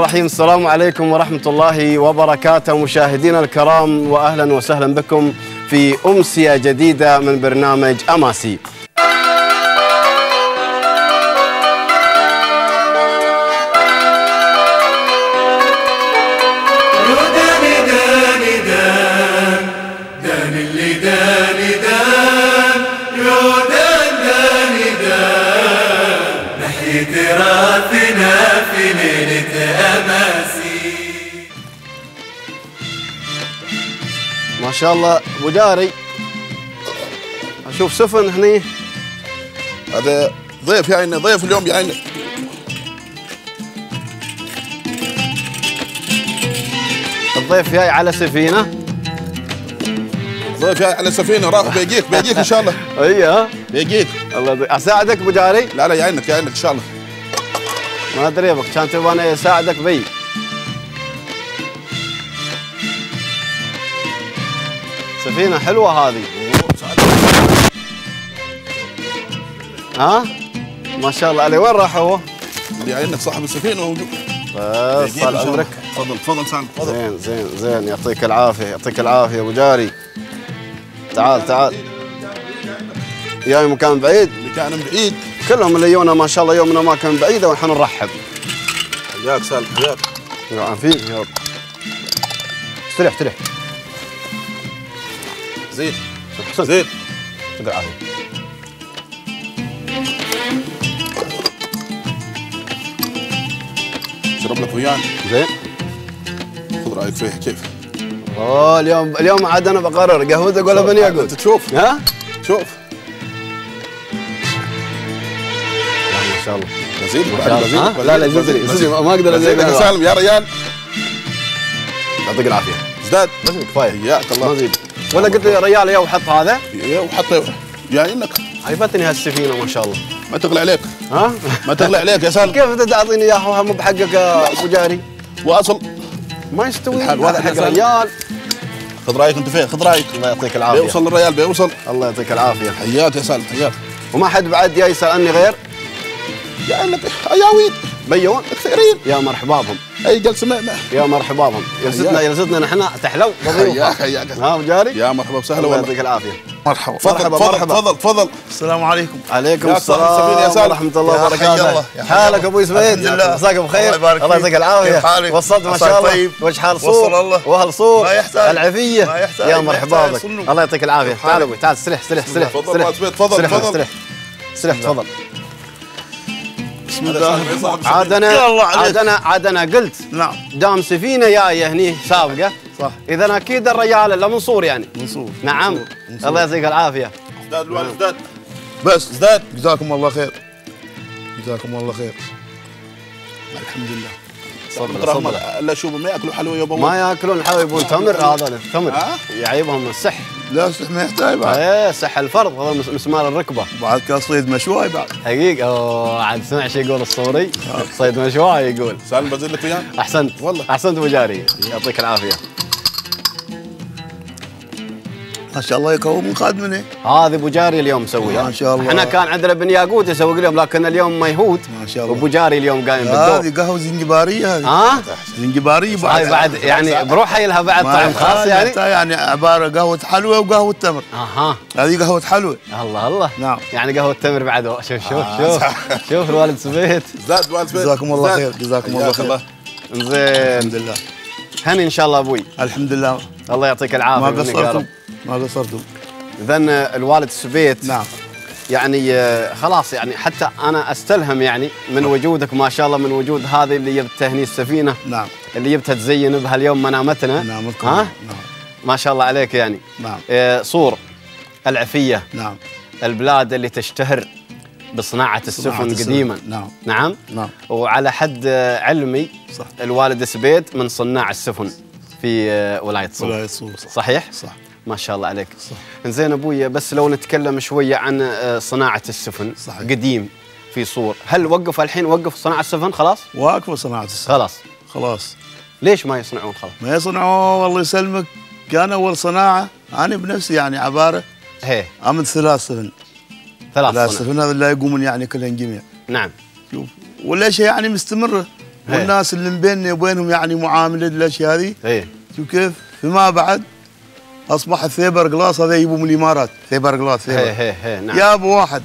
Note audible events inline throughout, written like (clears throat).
الرحيم. السلام عليكم ورحمة الله وبركاته. مشاهدينا الكرام وأهلا وسهلا بكم في أمسية جديدة من برنامج أماسي. ما شاء الله أبو جاري أشوف سفن هني. هذا ضيف يا عيني ضيف اليوم يا عيني الضيف جاي على سفينة. ضيف جاي على سفينة راح بيجيك بيجيك إن شاء الله. (laughs) اي ها بيجيك. الله أساعدك أبو جاري لا لا يا عينك يا عينك إن شاء الله. ما أدري بك كان تبغى أنا أساعدك بي. سفينة حلوة هذه. ها؟ ما شاء الله. عليه وين راح هو؟ يا عينك صاحب السفينة موجود بس طال. عمرك. تفضل تفضل سعد تفضل زين زين زين. يعطيك العافية يعطيك العافية. أبو جاري. تعال تعال. جاي مكان بعيد؟ مكان بعيد. كلهم اللي يونا ما شاء الله يومنا ما كان بعيدة ونحن نرحب. حياك سالم حياك. يا فيك يا رب. استريح استريح زين احسن زين يعطيك العافية شرب لك ويانا زين. خذ رأيك فيه. كيف؟ اوه اليوم اليوم عاد أنا بقرر. قهوتك ولا بني أنت يقود تشوف. ها؟ شوف. لا ما شاء الله. ما ها؟ لا لا زدني ما أقدر ازيد يا سالم يا ريال. يعطيك العافية. ازداد بس كفاية. حياك ما الله زيد. ولا قلت لي يا ريال يا وحط هذا؟ إيه، وحط يا انك عيبتني هالسفينة ما شاء الله. ما تغلى عليك. ها؟ ما تغلى عليك يا سالم. كيف تعطيني إياها؟ مو بحقك يا أبو جاري؟ واصل. ما يستوي. هذا حق يا. ريال. خذ رأيك أنت فين؟ خذ رأيك. الله يعطيك العافية. بيوصل الريال بيوصل. الله يعطيك العافية حياك يا سالم حياك. وما حد بعد جاي يسألني غير؟ يا انك اياويد بيون كثيرين يا مرحبا بهم أي جلسة ما يا مرحبا بهم يلزتنا حياك. يلزتنا نحن تحلو حياك بضيوفها حياك ها جاري يا مرحبا وسهلا الله والله يعطيك العافية مرحبا مرحبا، مرحبا. تفضل تفضل السلام عليكم عليكم يا يا السلام سالم. ورحمة الله يا حي وبركاته الله، يا حي حالك. أبو لله. مساك بخير الله. يعطيك حالك؟ وصلت ما شاء الله طيب. وجه حال صور الله. وأهل صور ما يحتاج. العفية ما يحتاج. يا مرحبا. بك. الله يعطيك العافية كيف تعال تعال استريح استريح استريح تفضل تفضل، تفضل. تفضل بسم الله. عاد أنا. عاد أنا عاد أنا قلت. نعم. دام سفينة جاية هني سابقة صح. إذا أكيد الرجال الا منصور يعني. منصور. نعم. منصور. منصور. الله يعطيك العافية. ازداد الوالد ازداد بس. ازداد جزاكم الله خير. جزاكم الله خير. الحمد لله. صبر الا شوف ما يأكلوا حلوى يا ما يأكلون الحلوى يبون. تمر هذا التمر؟ يعيبهم السح لا صح ما يحتاج بعد. إيه سح الفرض هذا مس- مسمار الركبة. بعد كاس صيد مشواي بعد. حقيقه أوه عاد سمع شو يقول الصوري؟ صيد مشواي يقول. سالم بزيد لك اياه أحسنت. والله. أحسنت ابو جاري يعطيك العافية. ما شاء الله يكون من خادمني. هذا ابو جاري اليوم مسوي ما شاء الله. إحنا كان عندنا بن ياقوت يسوق اليوم لكن اليوم ميهود ما شاء الله. ابو جاري اليوم قايم بالدور هذه قهوة زنجبارية هذه. ها؟ زنجبارية بعد. هاي بعد يعني بروحها لها بعد طعم خاص يعني؟ يعني عبارة قهوة حلوة وقهوة تمر. أها. هذه قهوة حلوة. الله الله. نعم. يعني قهوة تمر بعد. شوف شوف آه، شوف. شوف الوالد سبيت. زاد الوالد فين؟ جزاكم الله. خير، جزاكم الله خير. الله. الحمد زين لله. هني إن شاء الله أبوي. الحمد لله. الله يعطيك ما العافيه يا قصرتم؟ ما قصرتم. اذا الوالد سبيت نعم. يعني آه، خلاص يعني حتى أنا أستلهم يعني من وجودك ما شاء الله من وجود هذه اللي جبت تهني السفينة. نعم. اللي جبتها تزين بها اليوم منامتنا. نعم. ها؟ نعم. ما شاء الله عليك يعني. نعم. آه، صور العفية. نعم. البلاد اللي تشتهر بصناعة السفن. قديما. نعم. نعم. نعم. وعلى حد آه، علمي صح. الوالد سبيت من صناع السفن. في آه، ولاية صور ولاية صور صح. صحيح؟ صح. ما شاء الله عليك. صح. زين أبوي بس لو نتكلم شوية عن آه، صناعة السفن. صحيح. قديم في صور. هل وقف الحين وقف صناعة السفن؟ خلاص؟ واقفه صناعة السفن. خلاص. خلاص. ليش ما يصنعون؟ خلاص. ما يصنعوا والله يسلمك. كان أول صناعة أنا بنفسي يعني عبارة هي. عملت ثلاث سفن. ثلاث سفن هذا لا يقومون يعني كلهم جميع. نعم. شوف والاشياء يعني مستمرة. والناس اللي بيننا وبينهم يعني معاملة الأشياء هذه. إيه شوف كيف؟ فيما بعد أصبح ال fiber glass هذا يجيبوا من الإمارات. fiber glass هي fiber. هي هي نعم. جابوا واحد.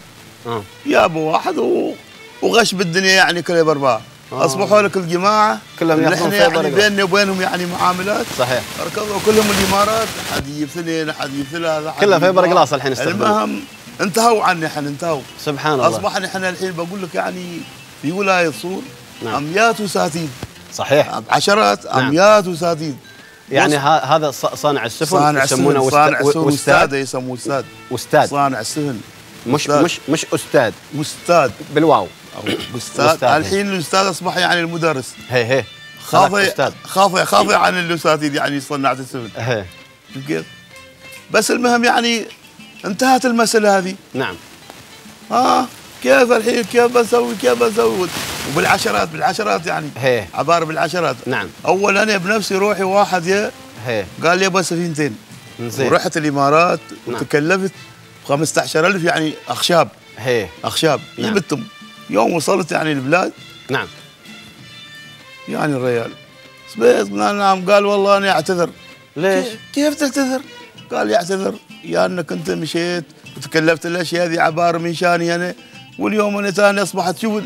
آه. جابوا واحد و... وغش بالدنيا يعني كلها برباع آه. أصبحوا لك الجماعة. كلهم يأخذون يعني. بيننا وبينهم يعني معاملات. صحيح. ركضوا كلهم الإمارات. أحد يجيب اثنين أحد يجيب ثلاثة كلها fiber. glass الحين يستخدمون. المهم انتهوا عني إحنا انتهوا. سبحان الله. اصبحنا إحنا الحين بقول لك يعني في ولاية صور نعم. أميات وساتين. صحيح. عشرات نعم. أميات وساتين. يعني هذا صانع السفن صانع يسمونه وست- صانع السفن أستاذ؟ أستاذ يسموه أستاذ. أستاذ. صانع السفن. مش. مش مش أستاذ. أستاذ بالواو. أو أستاذ. الحين الأستاذ أصبح يعني المدرس. هي هي. خاف خاف خاف عن الاساتذه يعني صناعة السفن. شوف كيف بس المهم يعني انتهت المسألة هذه. نعم. ها كيف الحين؟ كيف بنسوي كيف بنسوي وبالعشرات بالعشرات يعني. هي. عبارة بالعشرات. نعم. اول أنا بنفسي روحي واحد يا هي. قال لي أبغى سفينتين زين. ورحت الإمارات نعم. وتكلفت ب 15000 يعني أخشاب. هي. أخشاب. نعم. جبتهم يوم وصلت يعني البلاد. نعم. يعني الريال. سبيت قال نعم. قال والله أنا أعتذر. ليش؟ كيف- تعتذر؟ قال لي أعتذر. يا أنك أنت مشيت وتكلفت الأشياء هذه عبارة من شاني أنا. واليوم أنا ثاني أصبحت شوف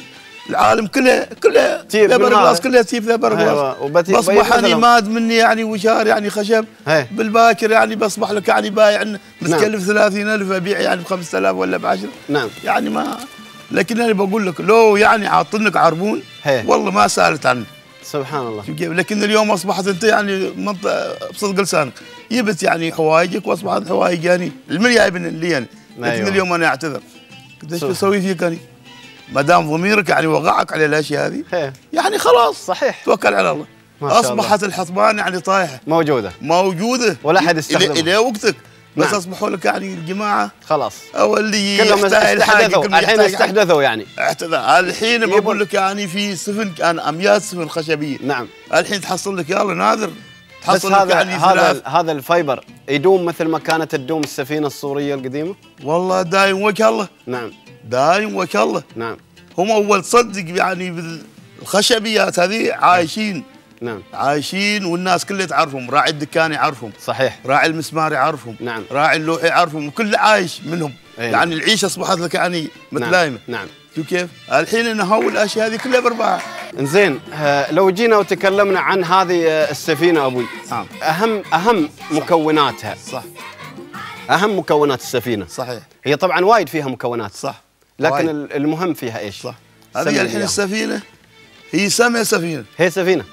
العالم كله كله تجيب fiber من هذا. glass كله تجيب fiber glass أيوة، بصبح مثلهم. ماد مني يعني وشار يعني خشب. بالباكر يعني بصبح لك يعني بايع متكلف 30000 أبيع يعني ب 5000 ولا ب 10 نعم يعني ما لكن أنا بقول لك لو يعني عاطنك عربون. والله ما سألت عنه سبحان الله لكن اليوم أصبحت أنت يعني منطقة بصدق لسانك جبت يعني حوايجك وأصبحت حوايج يعني المن جايبن لي يعني لكن أيوة. اليوم أنا أعتذر صح. بسوي فيك أنا؟ ما دام ضميرك يعني وقعك على الأشياء هذه هي يعني خلاص. صحيح. توكل على الله. ما شاء أصبحت الحطبان يعني طايحة. موجودة. موجودة. ولا إلى- يستخدمها. إلى وقتك. بس نعم. أصبحوا لك يعني الجماعة خلاص. أو اللي كلهم استحدثوا. الحين حاجة. استحدثوا يعني. الحين بقول لك يعني في سفن كان اميات سفن خشبية. نعم. الحين تحصل لك يلا نادر. بس تحصل لك هذا يعني هذا هذا الفايبر يدوم مثل ما كانت تدوم السفينة السورية القديمة؟ والله دايم وجه الله. نعم. دايم وجه الله. نعم. هم أول تصدق يعني بالخشبيات هذه عايشين. نعم. عايشين والناس كلها تعرفهم راعي الدكان يعرفهم. صحيح. راعي المسمار يعرفهم. نعم. راعي اللوح يعرفهم وكل عايش منهم. أي يعني العيشة أصبحت لك يعني متلايمه نعم. شوف كيف؟ الحين نهو الأشياء هذه كلها باربعه زين آه، لو جينا وتكلمنا عن هذه آه، السفينة أبوي. نعم. أهم أهم مكوناتها. صح. أهم مكونات السفينة. صحيح. هي طبعا وايد فيها مكونات. صح. لكن المهم فيها إيش؟ صح. هذه الحين إياهم. السفينة. هي سمع سفينة. هي سفينة.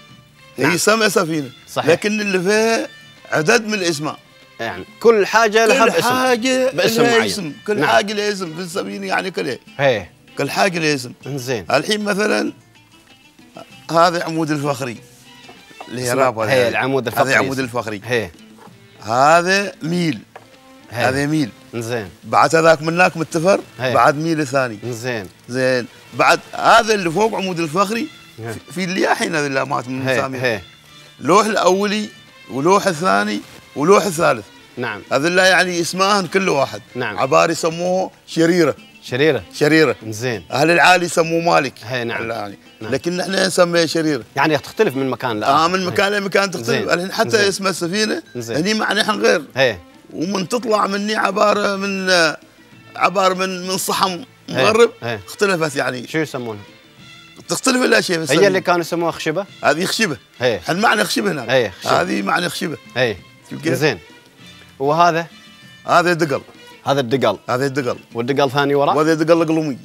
هي نعم. سمع سفينة. صحيح. لكن اللي فيها عدد من الإسماء. يعني كل حاجة لها كل باسم. حاجة باسم لها معين. اسم. كل نعم. حاجة لها اسم. في السفينة يعني كلها هي. كل حاجة لها اسم. إنزين. الحين مثلا هذا عمود الفخري. اللي هي اسمه- راب هذا. هي العمود الفخري. هذا عمود الفخري. هي. هذا ميل. هي هذا ميل إنزين. بعد هذاك مناك متفر هي. بعد ميل ثاني إنزين. زين. بعد هذا اللي فوق عمود الفخري. في- الياحين هذه اللامات من هي المسامير هي لوح الأولي ولوح الثاني ولوح الثالث. نعم. هذا يعني اسماهن كل واحد. نعم. عباري يسموه شريرة. شريرة. شريرة. إنزين. أهل العالي يسموه مالك. هي نعم. يعني. نعم. لكن إحنا نسميه شريرة. يعني تختلف من مكان لآخر. آه من مكان لمكان زين. تختلف الحين حتى زين. اسم السفينة زين. هني معنى إحنا غير. هي ومن تطلع مني عبارة من عبارة من من صحم مغرب هي. اختلفت يعني. شو يسمونها؟ تختلف الاشياء في هي. اللي كانوا يسموها خشبة؟ هذه خشبة. هي. المعنى خشبة هنا. هذه معنى خشبة. كيف؟ زين. وهذا؟ هذا دقل. هذا الدقل. هذا دقل والدقل ثاني وراه وهذا دقل قلمي.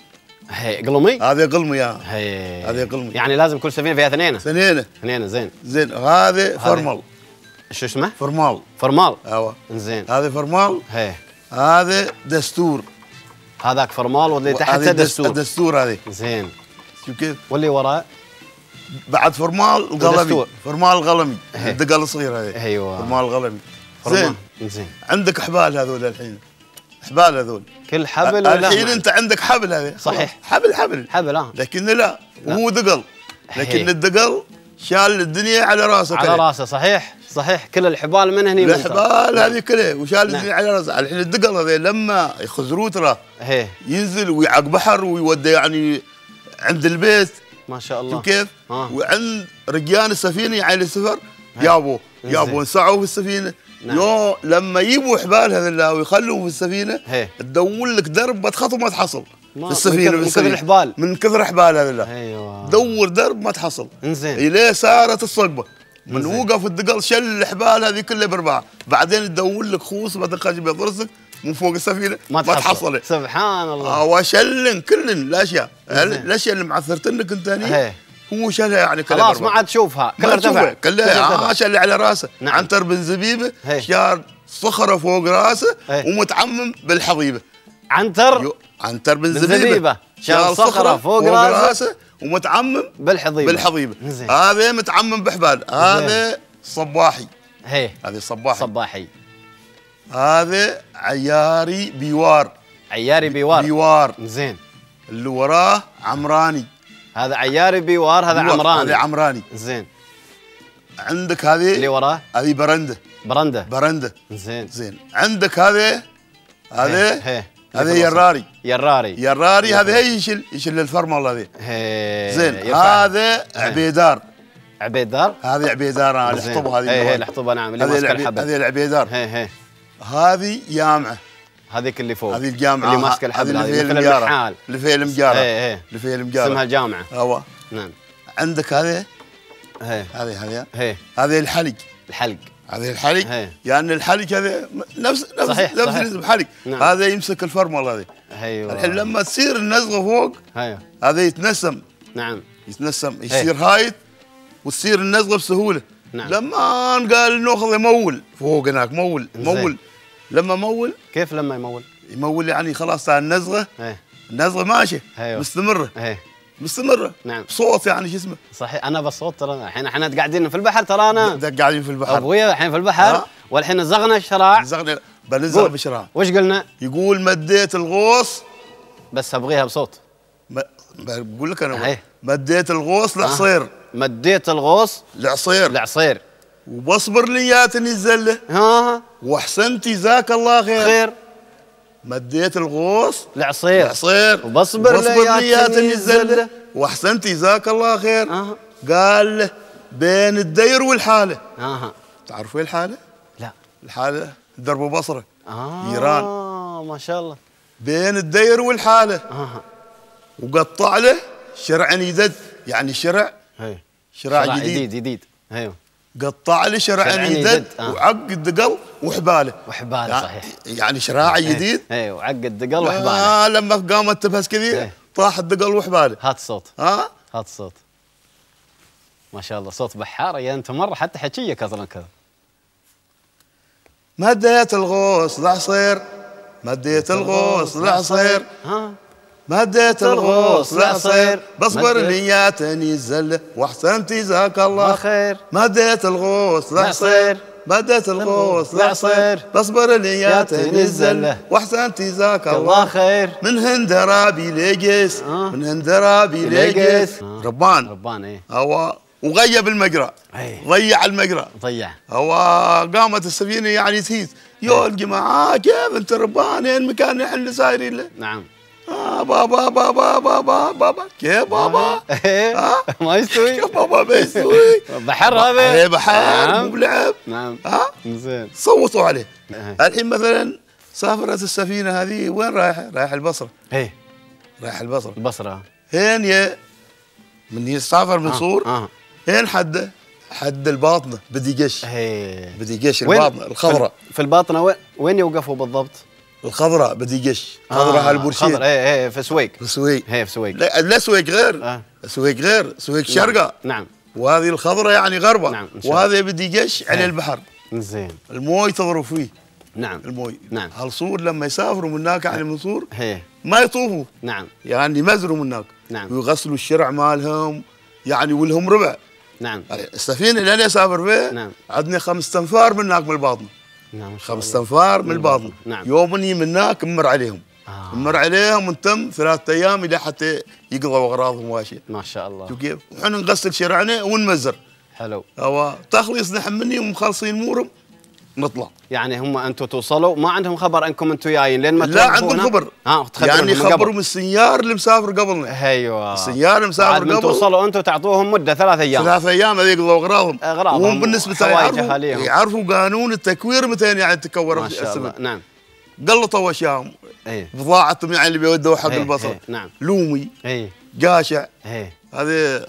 هي قلمي؟ هذا قلمي هذه قلمي. يعني لازم كل سفينة فيها اثنين؟ اثنين. اثنين زين. زين. هذا فرمل شو اسمه؟ فرمال. فرمال. أيوه. زين هذا فرمال؟ هي. هذا دستور. هذاك فرمال واللي تحته دس- دستور الدستور. هذه. زين شوف كيف؟ واللي وراه بعد فرمال القلمي. دستور. فرمال القلمي. هي. الدقل الصغير هذه. أيوه. فرمال القلمي. زين. زين عندك حبال هذول الحين. حبال هذول. كل حبل وله الحين. أنت عندك حبل هذا صحيح. حبل حبل. حبل آه. لكن لا. وهو دقل. لكن الدقل شال الدنيا على راسه على. راسه صحيح. صحيح كل الحبال من ترى. الحبال هذه كلها وشال نعم. على راسه الحين الدقل هذا لما هي ينزل ويعق بحر ويودي يعني عند البيت ما شاء الله شوف كيف؟ آه. وعند رجال السفينة عيل السفر يابوا إنزين. يابوا انسعوا في السفينة نعم. يو لما يجيبوا حبال هذا الله ويخلوه في السفينة. تدور لك درب ما تخط وما تحصل ما- في السفينة من كثر- من. الحبال. من كثر حبال هذا أيوه دور درب ما تحصل إنزين إليه صارت الصقبة من. وقف الدقل شل الحبال هذه كلها بأربعة بعدين تدور لك خوص ما تنخش بضرسك من فوق السفينة ما تحصل سبحان الله آه وشلن كلن الاشياء. الاشياء اللي معثرتنك أنت هني. هو شلها يعني كلها خلاص ما. عاد تشوفها ارتفع كلها ارتفع. آه شل على راسه نعم. عنتر بن زبيبه. شار صخرة فوق راسه هي. ومتعمم بالحضيبة عنتر يو- عنتر بن زبيبة. شال صخرة فوق راسه ومتعمم بالحضيبه بالحضيبه هذا متعمم بحبال. هذا صباحي. هي. هذه صباحي. صباحي. هذا عياري بيوار. عياري بيوار. بيوار. زين. اللي وراه عمراني. هذا عياري بيوار هذا بيوار. هذا عمراني. عمراني زين. عندك اللي هذه وراه؟ هذه برندة. برندة. برندة. زين. زين. عندك هذا هذا هي. هذا يراري. يراري. يراري هذا هي يشيل يشيل الفرمل هذه. هي زين. هذا عبيدار. عبيد دار هذه عبيدار. الحطبه هذه هي هي اللي الحطبه نعم اللي العبي- الحبل. هذه العبيدار. هي هي هذه جامعة. هذيك اللي فوق. هذه الجامعة اللي ماسكه الحبل هذه مثل. المحال. هي اللي فيها المجارة. اسمها الجامعة هو نعم. عندك هذه؟ هذه هذه. هذه الحلق. الحلق. هذه الحلق. يعني الحلق هذا نفس نفس صحيح، نفس صحيح. نعم. هذا يمسك الفرمل هذه. أيوه. الحين لما تصير النزغة فوق هي. هذا يتنسم. نعم. يتنسم يصير هايت وتصير النزغة بسهولة. نعم. لما قال ناخذ يمول فوق هناك مول. مول. لما مول؟ كيف لما يمول؟ يمول يعني خلاص النزغة. إيه. النزغة ماشية أيوة. مستمرة. إيه. مستمره نعم. صوت يعني شو اسمه؟ صحيح أنا بالصوت ترى. الحين إحنا قاعدين في البحر ترى أنا. ده قاعدين في البحر. أبويا الحين في البحر. ها؟ والحين زغنا الشراع زغنا بنزغ قول. بشراع. وش قلنا؟ يقول مديت الغوص. بس أبغيها بصوت. ما- بقول لك أنا. أهي. مديت الغوص لعصير. مديت الغوص لعصير. العصير وبصبر نياتني الزلة. ها ها وأحسنت جزاك الله خير. خير. مديت الغوص العصير. عصير وبصبر لياتني الزلة. الزلة. وأحسنت جزاك الله خير. أها. قال له بين الدير والحالة. أها. تعرفوا إيه الحالة؟ لا. الحالة درب بصره آه إيران. ما شاء الله. بين الدير والحالة. أها. وقطع له شرع جديد. يعني شرع. هي. شرع شرع جديد. جديد جديد. أيوه. قطع له شرع شرع جديد آه. وعقد دقل وحباله. وحباله يعني- صحيح. يعني شراع جديد. إيه وعقد دقل وحباله. آه لما قامت تبهس كذي إيه. طاح الدقل وحباله. هات صوت. ها؟ هات صوت. ما شاء الله صوت بحار. يا أنت مرة حتى حكيك أصلا كذا. مديت الغوص العصير مديت الغوص العصير ها؟ مديت الغوص العصير بصبر نياتني الزله واحسنت جزاك الله. خير. مديت الغوص العصير. مديت الغوص. العصير بصبر نياتني الزله واحسنت جزاك الله. خير. من هند رابي ليجس آه. من هند رابي. ليجس آه. ربان. ربان إيه. هو وغيب المقرى أي. ضيع المقرى ضيع. هو قامت السفينة يعني تهيس يا الجماعة كيف أنت ربان؟ وين مكان إحنا سايرين له؟ نعم. آه بابا بابا بابا بابا كيف بابا. ها؟ ما يستوي كيف بابا ما يستوي بحر هذا إيه بحر. مو بلعب نعم ها زين صوتوا عليه. الحين مثلا سافرت السفينه هذه وين رايحه؟ رايحه البصره إيه رايحه البصره البصره هين يا من يسافر من صور هين حده حد الباطنه بدي قش إيه بدي قش؟ الباطنه الخضراء في الباطنه وين يوقفوا بالضبط؟ الخضراء بدي قش. خضراء على البرشيد خضر إيه إيه في سويق في السويق إيه في سويق لا لا سويق غير. آه. سويق غير. سويق شرقاء نعم. وهذه الخضراء يعني غربة. نعم،. وهذا بدي قش على إيه. البحر. زين. الموي تضرب فيه. نعم. الموي. نعم. هالصور لما يسافروا من هناك يعني من صور إيه. ما يطوفوا. نعم. يعني يمزروا من هناك. نعم. ويغسلوا الشرع مالهم. يعني ولهم ربع. نعم. السفينه اللي أنا أسافر فيها نعم. عندنا خمس انفار من هناك من الباطن نعم خمس. أنفار من الباطن نعم. يوم هناك مر عليهم آه. مر عليهم ونتم ثلاثة أيام إلى حتى يقضوا أغراضهم واشياء ما شاء الله شوف كيف؟ وحنا نغسل شرعنا ونمزر حلو هو تخلص نحن مني ومخلصين امورهم نطلع. يعني هم أنتم توصلوا ما عندهم خبر أنكم أنتم جايين. لين ما لا عندهم؟ خبر. ها تخبرونهم يعني. خبروا من السيار اللي مسافر قبلنا. أيوه. السيارة بعد مسافر قبل. توصلوا أنتم تعطوهم مدة ثلاث أيام. ثلاث أيام هذه يقضوا أغراضهم. أغراضهم وهم بالنسبة يعرفوا. يعرفوا قانون التكوير متى يعني تكور ما شاء الله. نعم. قلطوا أشياءهم. إيه. بضاعتهم يعني اللي بيودوا حق إيه، البصر. إيه، نعم. لومي إيه. قاشع. إيه. هذا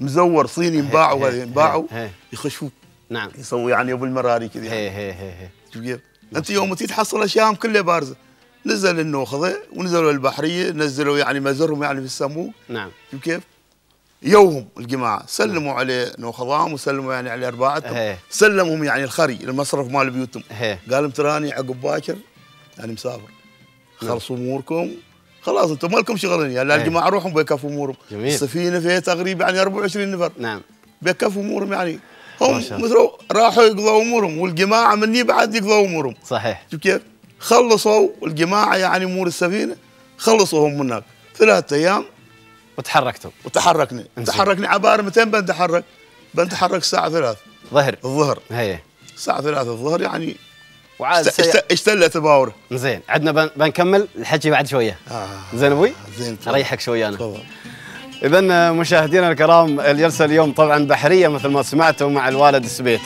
مزور صيني إيه، هذه ينباعوا إيه، إيه. يخشوك. نعم يسوي يعني أبو المراري كذا يعني. إيه إيه. شوف كيف؟ أنت يوم تيجي تحصل اشياءهم كلها بارزة نزل النوخذه ونزلوا البحرية نزلوا يعني مزرهم يعني في السموق نعم شوف كيف؟ يوهم الجماعة سلموا عليه نوخذام وسلموا يعني على أربعتهم إيه. سلمهم يعني الخري المصرف مال بيوتهم. قال لهم تراني عقب باكر يعني مسافر خلصوا أموركم خلاص أنتم ما لكم شغل يعني لا. الجماعة روحهم بيكفوا أمورهم. السفينة فيها تقريبا يعني 24 نفر نعم بيكفوا أمورهم يعني هم راحوا يقضوا أمورهم والجماعة مني بعد يقضوا أمورهم. صحيح. شوف كيف؟ خلصوا الجماعه يعني أمور السفينة خلصوا هم هناك. ثلاثة أيام وتحركتوا. وتحركنا إنزين. تحركنا عبارة متى بنتحرك؟ بنتحرك الساعة ثلاث ظهر. الظهر. هي. الساعة ثلاث الظهر يعني وعاد اشتلت باورة. زين عندنا بن... بنكمل الحكي بعد شوية. آه. زين أبوي؟ زين. أريحك شوية أنا. تفضل. اذا مشاهدينا الكرام الجلسة اليوم طبعا بحرية مثل ما سمعتوا مع الوالد السبيت.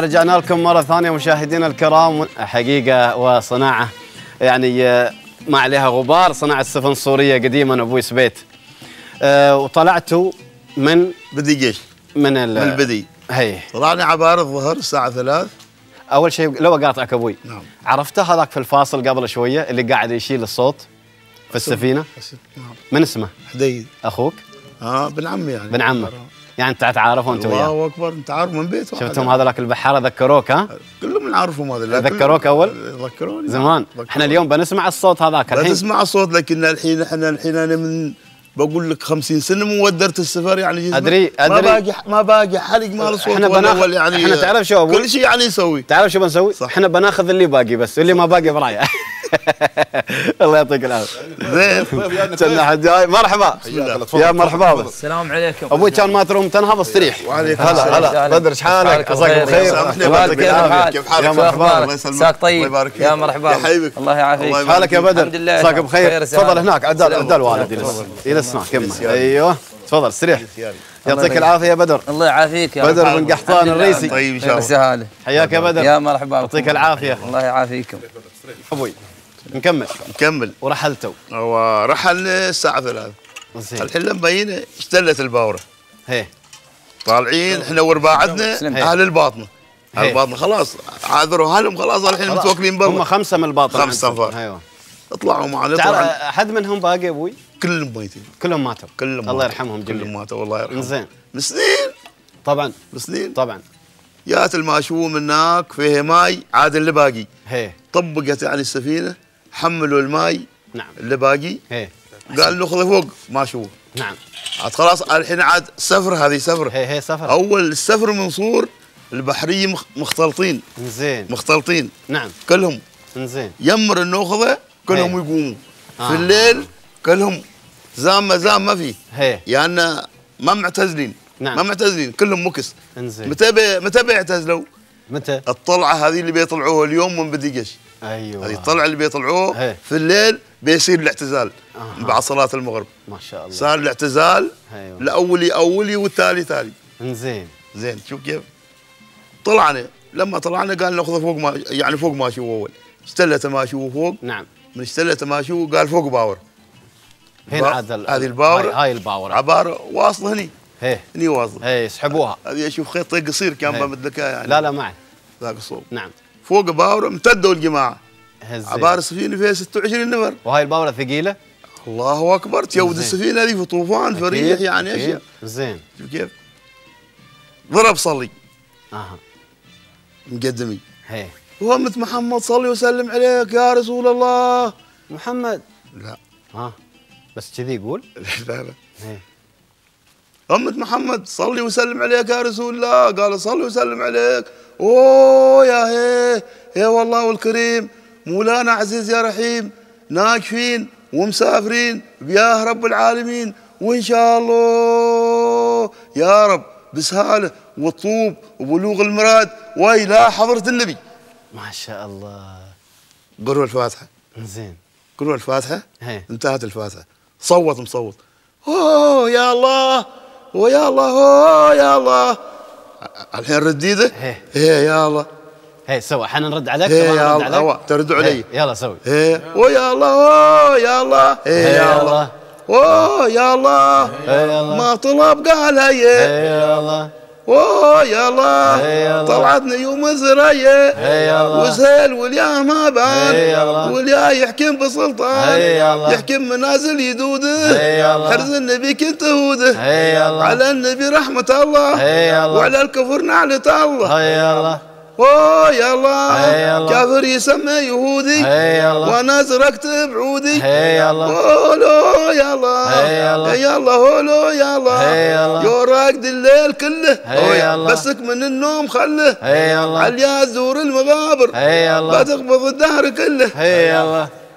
رجعنا لكم مرة ثانية مشاهدينا الكرام حقيقة وصناعة. يعني آه، ما عليها غبار صناعة السفن السورية قديما أبوي سبيت. آه، وطلعتوا من؟ بدي جيش. من ال- من البدي. هي. طلعنا عبارة الظهر الساعة ثلاث. أول شيء لو أقاطعك أبوي. نعم. عرفته هذاك في الفاصل قبل شوية اللي قاعد يشيل الصوت في السفينة؟ نعم. من اسمه؟ حديد. أخوك؟ آه ابن عمي يعني. بن عمك. يعني انت تعارفوا انت وياه الله أكبر انت عارف من بيت. شفتهم هذولاك البحاره ذكروك ها كلهم نعرفهم هذا ذكروك أول؟ ذكروني زمان ذكروني. إحنا اليوم بنسمع الصوت هذاك الحين تسمع الصوت لكن الحين إحنا الحين أنا من بقول لك 50 سنة من ودرت السفر يعني جزمة. أدري- ما. باقي ما باقي حلق مال الصوت إحنا ولا بناخذ- يعني إحنا تعرف شو؟ كل شيء يعني يسوي تعرف شو بنسوي؟ صح. إحنا بناخذ اللي باقي بس اللي ما باقي براية (laughs) الله يعطيك العافية. زين. كنا حد. جاي مرحبا. يا مرحبا. بس السلام عليكم. أبوي كان ما تروم تنهض استريح وعليكم هلا. هلا. بدر إيش حالك؟ حالك عساك بخير. كيف حالك؟ يا مرحبا؟ الله يسلمك. طيب. الله يبارك فيك. يا مرحبا. حبيبك. الله يعافيك. الله يبارك حالك يا بدر. عساك بخير؟ بخير، تفضل. هناك عدال. عدال والد يجلس يجلس هناك يمه أيوه. تفضل استريح يعطيك العافية يا بدر. الله يعافيك يا بدر. بن قحطان. الريسي. طيب إن شاء الله. حياك يا بدر. يا مرحبا. يعطيك. العافية. الله يعافيكم. أبوي نكمل. نكمل. ورحلتوا هو رحل الساعة 3 زين. الحين لما بينا اشتلت الباورة. هي. طالعين إحنا ورباعتنا. أهل الباطنة. أهل هي. الباطنة خلاص عاذروا أهلهم خلاص الحين متوكلين هم برا. خمسة من الباطن خمسة. أنفار. أيوه. اطلعوا معنا تعال أحد منهم باقي أبوي؟ كلهم ميتين كلهم ماتوا. كلهم الله. يرحمهم كلهم جميعا ماتوا الله يرحمهم. زين. من سنين. طبعا. من سنين. طبعا. جات الماشوه هناك فيها ماي عاد اللي باقي. هي. طبقت يعني السفينة. حملوا الماي نعم. اللي باقي. هي قال ناخذه فوق. ماشوه نعم. عاد خلاص الحين عاد سفر هذه سفر. هي هي سفر. أول السفر منصور البحرية مخ- مختلطين. زين. مختلطين. نعم. كلهم. زين. يمر النوخذه كلهم هي. يقوموا. آه. في الليل كلهم. زام ما زام ما في. هي يعني ما معتزلين. نعم. ما معتزلين. كلهم mix. إنزين. متى متى بيعتزلوا؟ متى؟ الطلعة هذه اللي بيطلعوها اليوم من بدي قش أيوه. هذه الطلعه اللي بيطلعوه هي. في الليل بيصير الاعتزال أها. بعد صلاة المغرب. ما شاء الله. صار الاعتزال أيوه. الاولي أولي والتالي تالي إنزين. زين شوف كيف. طلعنا لما طلعنا قال ناخذه فوق ما يعني فوق ماشي أول. استلته ماشي فوق. نعم. من استلته ماشي قال فوق باور. هنا عاد هذه الباورة. هاي, هاي الباورة عبارة واصله هني. هي. هني واصله هي يسحبوها. هذه أشوف خيط قصير كان هي. بمد لك إياه يعني. لا لا معي. ذاك الصوب. نعم. فوق باورة امتدوا الجماعة. هزين. عبارة السفينه فيها 26 نفر وهاي الباورة ثقيلة؟ الله أكبر تجود. السفينة هذه في طوفان في ريح يعني. أشياء. زين. شوف كيف. ضرب صلي. أها. مقدمي. هي. وهمة محمد صلي وسلم عليك يا رسول الله. محمد. لا. ها. بس كذي يقول؟ (laughs) لا لا. هي. أمة محمد صلي وسلم عليك يا رسول الله. قال صلي وسلم عليك. أوه يا هي يا والله والكريم مولانا عزيز يا رحيم ناقفين ومسافرين بياه رب العالمين. وإن شاء الله يا رب بسهالة والطوب وبلوغ المراد. وإلى حضرة النبي. ما شاء الله. قروا الفاتحة. زين. قروا الفاتحة؟ هي. انتهت الفاتحة. صوت مصوت. أوه يا الله. ويا الله اوه يا الله الحين رديده. إيه يا الله. هي سوى. حنا نرد عليك إيه يا الله. تردوا علي. يلا سوي. إيه ويا الله يا الله. إيه يا الله. اوه يا الله. الله ما طلب قال هي. هي الله. أوه يا الله. طلعتنا يوم الله وسهل واليا ما بان. واليا يحكم بسلطان. يحكم منازل يدوده. حرز النبي كنت هوده على النبي رحمة الله. وعلى الكفر نعلة الله. اوه يا الله. كافر يسمى يهودي وأنا زرقت بعودي يا الله. يا الله يا الله هي الله. يا راقد الليل كله. بسك من النوم خله عليا زور المغابر بتقبض الدهر كله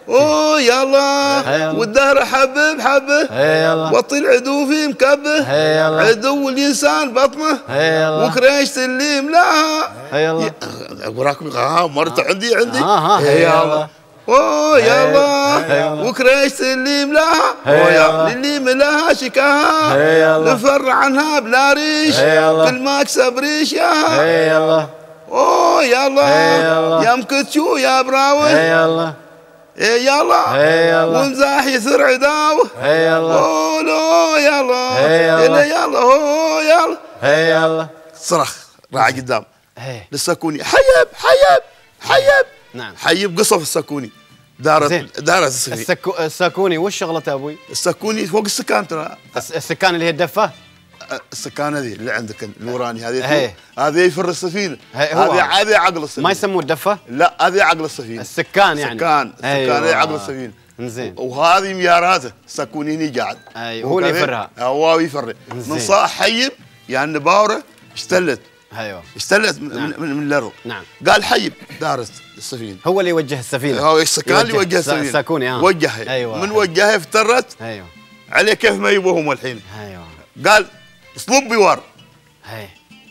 اوه يلا والدهر حبب حبه وطي عدو في مكبه عدو الانسان بطنه وكريش اللي ملاها وراكم ها مرت عندي عندي يلا اوه يلا وكريش اللي ملاها اللي ملاها شكاها نفر عنها بلا ريش في المكسب ريش ياها اوه يلا يا مكتشو يا براوي هي يلا. إيه يلا. ومزاح يثر عداوه هي يلا. لا يلا. هي يلا. يلا. أوه يلا. هي يلا. صرخ راح قدام. هي للسكوني. حيب حيب حيب. نعم. حيب قصف السكوني. دارت. دارت السكوني. السكو... الساكوني وش شغلته أبوي؟ السكوني فوق السكان ترى. الس- السكان اللي هي الدفة؟ السكان هذه اللي عندك الوراني هذه. هذه يفر السفينة. هذه. هذه عقل السفينة. ما يسموه الدفة؟ لا هذه عقل السفينة. السكان يعني. السكان أيوة. السكان هذه عقل السفينة. إنزين. وهذه مياراته سكوني هني قاعد. أيوة، هو اللي. يفرها. هو يفر. من صاح حيب يعني باوره اشتلت. أيوه. اشتلت من, نعم. من, من الأرض نعم. قال حيب دارت السفينة. هو اللي يوجه السفينة. هو السكان اللي وجه الس- السفينة. الساكوني آه. وجهها أيوه. من وجهها افترت. أيوه. عليه كيف ما يبوهم الحين. أيوه. قال اصلب بيوار. هي.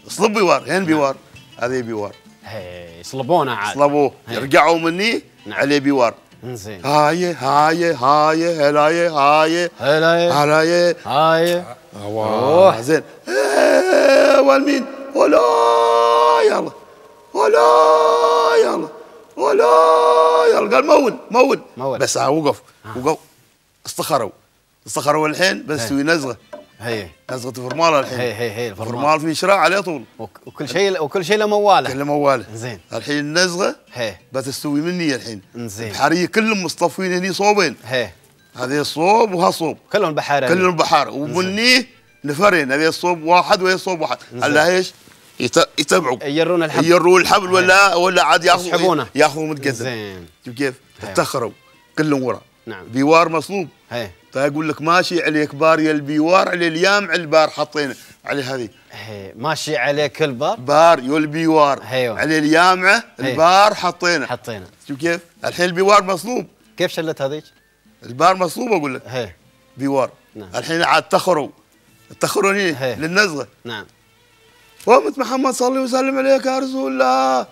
اصلب بيوار نعم. هين بيوار هذه بيوار. هي يصلبونه عاد. صلبوه هي. رجعوا مني نعم. عليه بيوار. انزين. هاي هاي هاي هلاي هاي هلا هلاي. هاي. أوه. زين. إيه، والمين؟ ولا يلا. ولا يلا. ولا يلا. قال مول مول مول. بس ها وقف. وقف. استخروا. استخروا الحين بس هي. يسوي نزغه هي. نزغة فرمال الحين. هي هي هي الفرمان فرمال في شراع عليه طول. وك- وكل شيء وكل شيء له موالة. كله موالة. زين. الحين النزغة هي. بس تسوي مني الحين. انزين. بحريه كلهم مصطفين هني صوبين. هي. هذه صوب وها صوب. كلهم بحارة كلهم بحار ومني نفرين. هذا صوب واحد وهي صوب واحد. على إيش؟ يت- يتبعوا. يجرون الحب. يروا الحبل ولا ولا عاد ياخذوا يسحبونه. ياخذوا متقدم. زين. شوف كيف؟ أيوة. اتخروا. كلهم ورا. نعم. بيوار مصلوب. هي. فيقول لك ماشي عليه كبار يا البيوار على البار حطينا عليه هذه هي ماشي عليه كل بار بار يو البيوار أيوة. عليه اليامعه البار حطينا حطينا شوف كيف؟ الحين البيوار مصلوب. كيف شلت هذيك؟ البار مصلوب أقول لك. هي بيوار. نعم. الحين عاد تخروا. تخروا هي. للنزغة. نعم. وامة محمد صلي وسلم عليك يا رسول الله.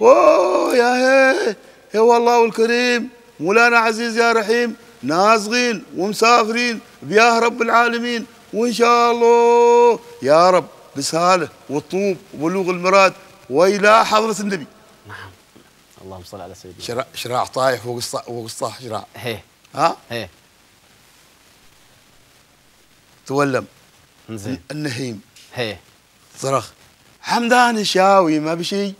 أوه يا هي يا والله والكريم مولانا عزيز يا رحيم. نازغين ومسافرين بياه رب العالمين. وإن شاء الله يا رب بسهالة والطوب وبلوغ المراد وإلى حضرة النبي. اللهم صل على سيدنا. شراع شراع طايح فوق السطح شراع هي. ها؟ هي. تولم. انزين النهيم. هي. صرخ. حمدان الشاوي ما بشي.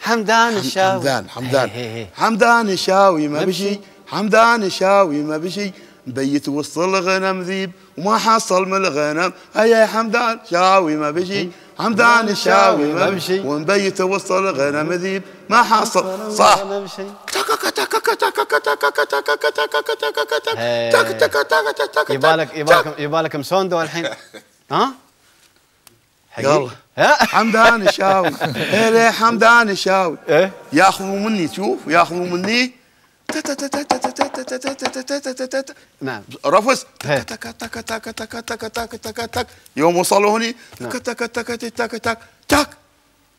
حمدان الشاوي. حمدان حمدان. هي هي هي. حمدان الشاوي ما ما بشي. بشي. حمدان الشاوي ما بشي مبيت وسط الغنم ذيب وما حصل من الغنم. هيا حمدان شاوي ما بشي حمدان الشاوي ما بشي. ومبيت وسط الغنم ذيب ما حصل. صح. يبالك يبالك يبالك مسوندو الحين. (laughs) ها؟ يلا. حمدان الشاوي (laughs) هلا حمدان الشاوي إيه؟ ياخذوا مني تشوف ياخذوا مني. نعم رفس. تك تك تك تك تك تك تك تك تك يوم وصلوا هني تك تك تك تك تك تك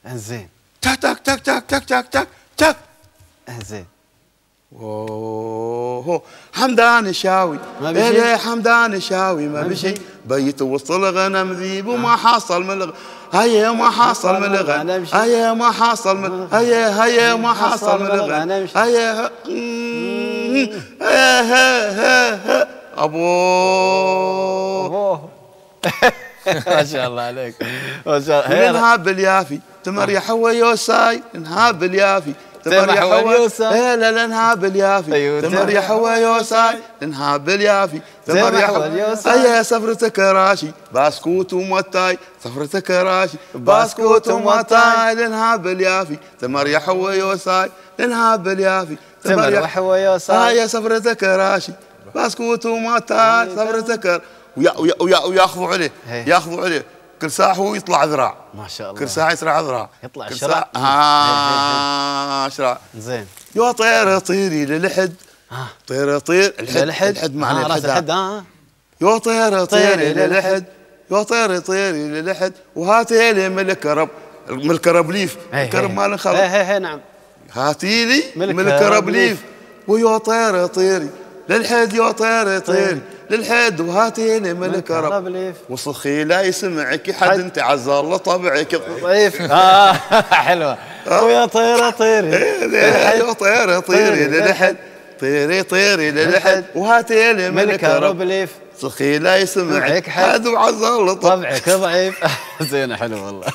انزين تك تك تك تك تك تك تك تك انزين اوه حمدان الشاوي ما بشي. إيه حمدان الشاوي ما بشي. بيت وسط الغنم ذيب وما حصل من الغ... هيا ما حصل من الغنم الغنم شي. هيا ما حصل من هيا هيا ما حصل من الغنم الغنم شي. هيا ها ابوه (laughs) ما شاء الله عليك. ما شاء الله. نهاب اليافي تمر يا حوا يوساي نهاب اليافي تمر يا حوا يوساي. لا لا نهاب اليافي أيوة، تمر يا حوا يوساي. نهاب اليافي تمر يا حوا يوساي. سفرتك راشي باسكوت ومتاي سفرتك راشي باسكوت ومتاي نهاب اليافي تمر يا حوا يوساي نهاب اليافي تمر وحوا يوساي. هاي سفرتك راشي. بسكوت ومتاي سفرتك ويا ويا ويا وياخذوا عليه. ياخذوا عليه. كل ساعة هو يطلع ذراع. ما شاء الله. كل ساعة يسرع ذراع. يطلع كل. ساعة- ها شراع زين. يا طير طيري للحد طير طير الحد الحد. معنى آه، الحد الحد ها يا طير طيري للحد. يا طير طيري للحد وهاتي لي من الكرب من الكرب ليف. الكرب. مال الخرب. هي نعم. هاتي لي ملك ربليف. ويا طير طيري للحد يا طير طيري للحد وهاتي لي ملك رب. ربليف. وصخي لا يسمعك حد. أنت عز الله طبعك. ضيف آه. (laughs) حلوة. ويا طيره طيري يا طير طيري للحد طيري طيري للحد وهاتي لي ملك ملك رب. ربليف. صخي لا يسمعك معك حد. وعز الله طبعك. ضعيف. (laughs) زين حلو والله.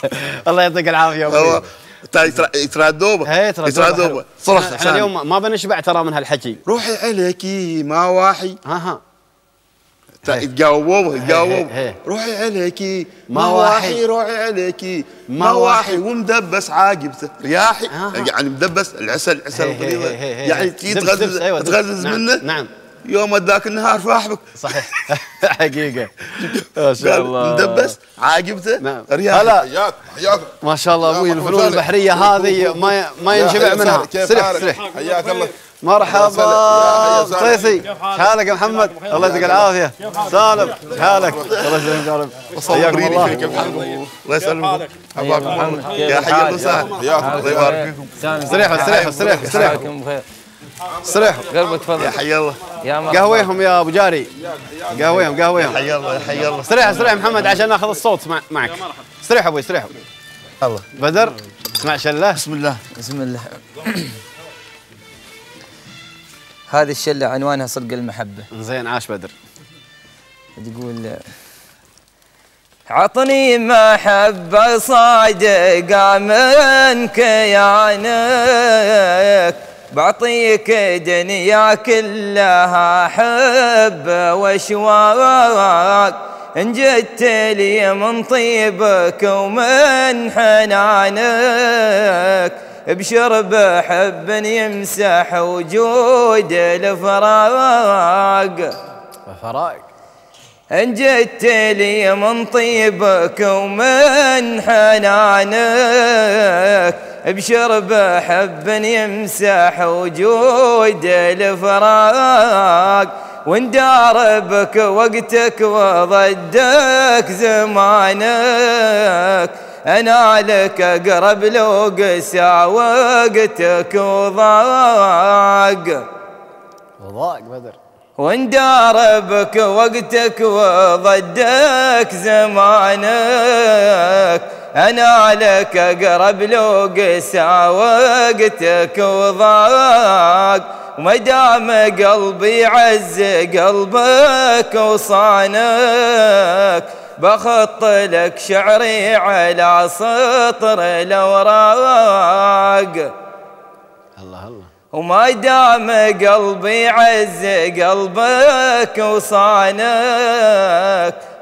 الله يعطيك العافية ابو هو وليد. يترا- يترادوبه هي ترى يترادوبه صرخ إحنا. اليوم ما بنشبع ترى من هالحكي روحي عليكي ما واحي ها ها يتجاوبوه يتجاوب هي- هي. روحي عليكي ما واحي. روحي عليكي ما واحي. ومدبس عاقبته رياحي. يعني مدبس العسل عسل. يعني تغزز أيوة،. تغزز نعم، منه نعم. يوم ذاك النهار فاحبك. صحيح. (laughs) حقيقة. (laughs) ما شاء الله. مدبس عاقبته نعم. رياحي هلا. حياك حياك. ما شاء الله أبوي الفنون البحرية. هذه ما ما ينشبع منها. سرح؟ سرح حياك الله. مرحبا. طيسي حالك؟ يا محمد؟ الله يعطيك العافية. سالم حالك؟ الله يسلمك يا رب. حياكم الله. الله يسلمك. حباك محمد يا حي الله حياك الله. يبارك فيكم استريحوا استريحوا استريحوا استريحوا حياكم بخير استريحوا قلبك تفضل يا حي الله. يا مرحبا. قهويهم يا أبو جاري. قهويهم قهويهم. حي الله يا حي الله. استريح استريح محمد عشان ناخذ الصوت مع معك. استريح أبوي استريح الله. بدر اسمع شله بسم الله. بسم الله. (clears throat) هذه الشلة عنوانها صدق المحبة. زين عاش بدر. تقول عطني محبة صادقة من كيانك بعطيك دنيا كلها حب واشواق إن جدت لي من طيبك ومن حنانك ابشر بحب يمسح وجود الفراق. فرايق أن جدت لي من طيبك ومن حنانك أبشر بحب يمسح وجود الفراق. ونداربك وقتك وضدك زمانك. أنا لك أقرب لو قسى وقتك وضاق. ضاق بدر. وانداربك وقتك وضدك زمانك. أنا لك أقرب لو قسى وقتك وضاق. ومدام قلبي عز قلبك وصانك. بخط لك شعري على سطر الله وما دام قلبي عز قلبك وصانك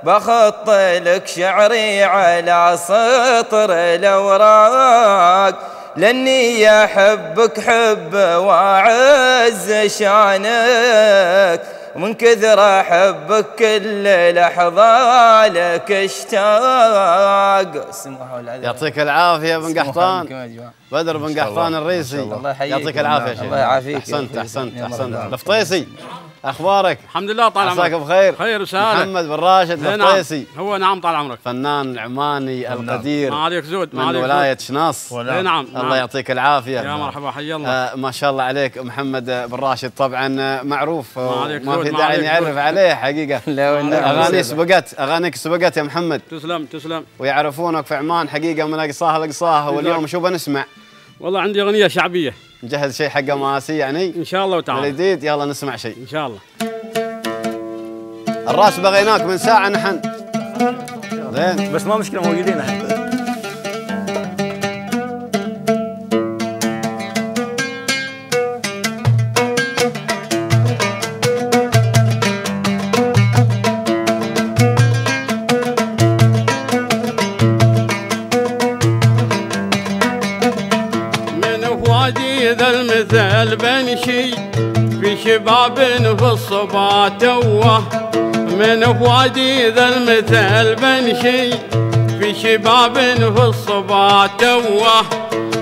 بخط لك شعري على سطر الأوراق. لأني أحبك حب وأعز شانك من كثر احبك كل لحظة لك اشتاق. سموحة والعذاب. يعطيك العافية بن قحطان. بدر بن قحطان الريسي. الله. يحييك يعطيك العافية شيخ. الله يعافيك. يا أحسنت مرحبا. الفطيسي أخبارك؟ الحمد لله طال عساك عمرك بخير خير وسهلا محمد بن راشد إيه نعم. هو نعم طال عمرك. فنان العماني القدير. ما عليك زود ما من عليك ولاية شناص. زود. إيه نعم الله نعم. يعطيك العافية. يا مرحبا حي الله. آه ما شاء الله عليك محمد بن راشد. طبعا آه، معروف ما عليك ما زود، في داعي نعرف. عليه حقيقة. (laughs) اغاني. سبقت أغانيك سبقت يا محمد. تسلم تسلم. ويعرفونك في عمان حقيقة من اقصاها لاقصاها واليوم شو بنسمع؟ والله عندي أغنية شعبية. نجهز شيء حق ماسي يعني؟ إن شاء الله تعالى الجديد يلا نسمع شيء. إن شاء الله. الراس بغيناك من ساعة نحن. زين. بس ما مشكلة موجودين الحين. ذا المثل بنشي في شباب في الصبا توه من فؤادي ذا المثل بنشي في شباب في الصبا توه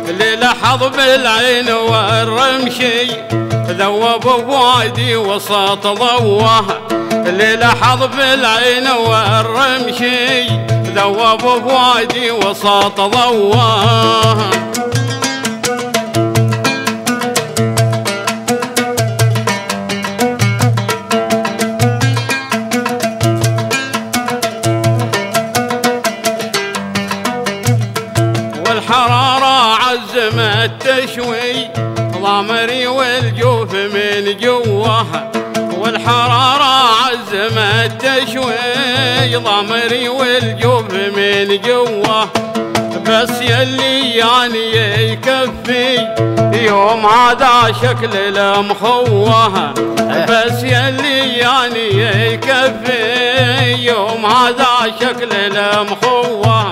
اللي لحظ بالعين والرمشي ذوب فؤادي وسط ضوه. اللي لحظ بالعين والرمشي ذوب فؤادي وسط ضوه. تشوي ضامري والجوف من جواه بس يلي يعني يكفي يوم هذا شكل المخوه. بس يلي يعني يكفي يوم هذا شكل المخوه.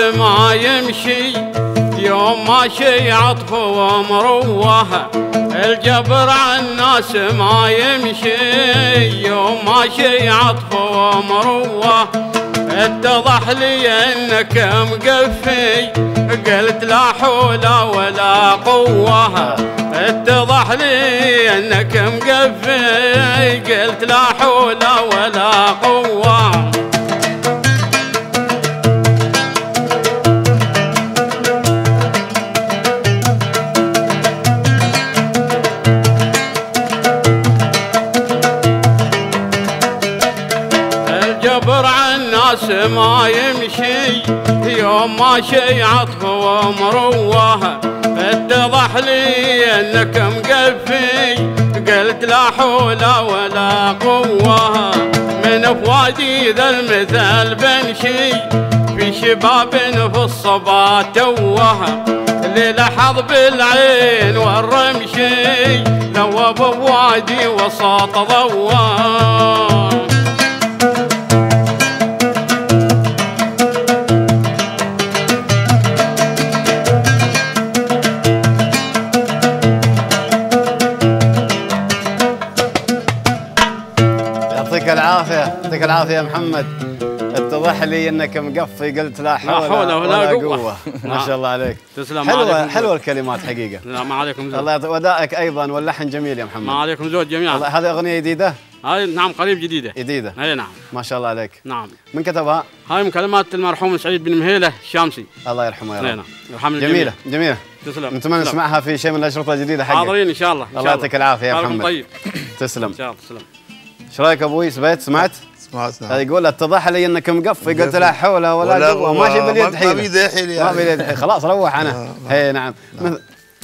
ما يمشي يوم ما شي عطف ومروه الجبر عن الناس ما يمشي. يوم ما شي عطف ومروه اتضح لي انك مقفي. قلت لا حول ولا قوة اتضح لي انك مقفي. قلت لا حول ولا قوة. ما يمشي يوم ما شي عطف ومروه اتضح لي انك مقفي قلت لا حول ولا قوة. من فوادي ذا المثل بنشي في شباب في الصبا توه. اللي لحظ بالعين والرمشي ذوب بوادي وسط ضواه يعطيك العافية. يعطيك العافية يا محمد. اتضح لي إنك مقفي. قلت لا حول, حول ولا قوة. (laughs) ما شاء الله عليك. تسلم ما حلوة عليكم حلوة الكلمات حقيقة. لا ما عليكم الله زود يعطيك ودائك أيضا واللحن جميل يا ما محمد عليكم زود الله جميعا هذه أغنية جديدة؟ هاي نعم قريب جديدة. جديدة. إي نعم. ما شاء الله عليك. نعم. من كتبها؟ هاي من كلمات المرحوم سعيد بن مهيلة الشامسي. الله يرحمه يا رب. نعم. يرحم جميلة جميلة. تسلم نتمنى. نسمعها في شيء من الأشرطة الجديدة حقك. حاضرين إن شاء الله إن شاء الله. يعطيك العافية يا محمد. طيب. تسلم. إن شاء الله تسلم. إيش رأيك أبوي؟ سبيت سمعت؟ سمعت هذا يقول اتضح لي إنك مقفي. قلت لا حول ولا قوة. ماشي باليد ما حيلة. بيد حيل ما يعني. باليد حيل خلاص روح أنا. (laughs) اي نعم. مثل-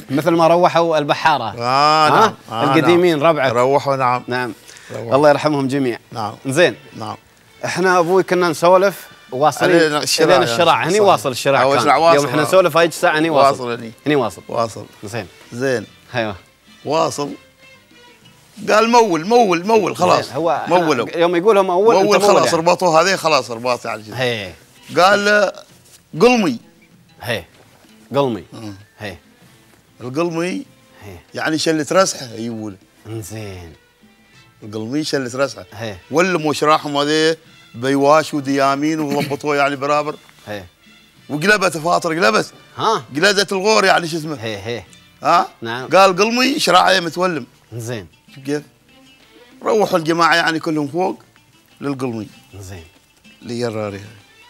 مثل ما روحوا البحارة. ها؟ نعم. آه القديمين نعم. ربعك. روحوا نعم. نعم. روحوا. الله يرحمهم جميع نعم. زين. نعم. إحنا أبوي كنا نسولف واصلين الشراع الين الشراع يعني. هني. واصل الشراع كان. واصل. يوم إحنا نسولف هاي الساعة هني واصل. هني واصل. واصل. زين. زين. أيوه. واصل. قال مول مول مول خلاص. هو مولوا. يوم يقولهم أول مول خلاص يعني. ربطوه هذه خلاص رباط يعني. كذا. هي. قال آه، قلمي. هي. قلمي. هي. القلمي هي. يعني شلة رسحه يقول. زين القلمي شلة رسحه هي. ولموا شراحهم هذه بيواش وديامين وضبطوه (laughs) يعني برابر. هي. وقلبت فاطر قلبت. ها. قلدت الغور يعني شو اسمه. هي هي. ها؟ نعم. قال قلمي شراعه متولم. زين كيف روحوا الجماعه يعني كلهم فوق للقلمي زين ليراري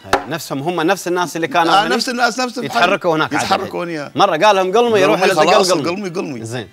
هي. نفسهم هم نفس الناس اللي كانوا آه نفس الناس نفس يتحركوا هناك. يتحركوا هنا مره قال لهم قلمي يروح قلمي يلزق خلاص القلمي القلمي قلمي زين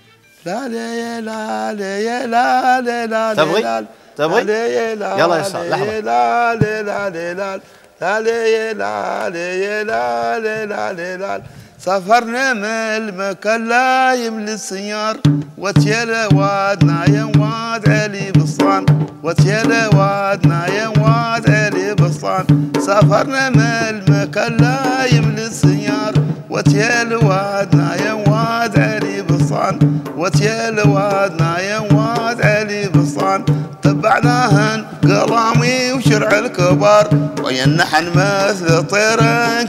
لا لا يا لا لا يا لا لا لا تبغي؟ لا تبغي؟ لا يا لا يلا يا أستاذ، لا لحظة. يا لا لا لا لا لا لا لا يا لا لا يا لا لا لا لا لا سافرنا من المكان لا يملي السيار. وتيلا وادنا يا واد علي بصان. وتيلا وادنا يا واد علي بصان. سافرنا من المكان لا يملي السيار. وتيلا وادنا يا واد علي بصان. وتيلا وادنا يا واد علي بصان تبعناهن قلامي وشرع الكبار. وينحن مثل طير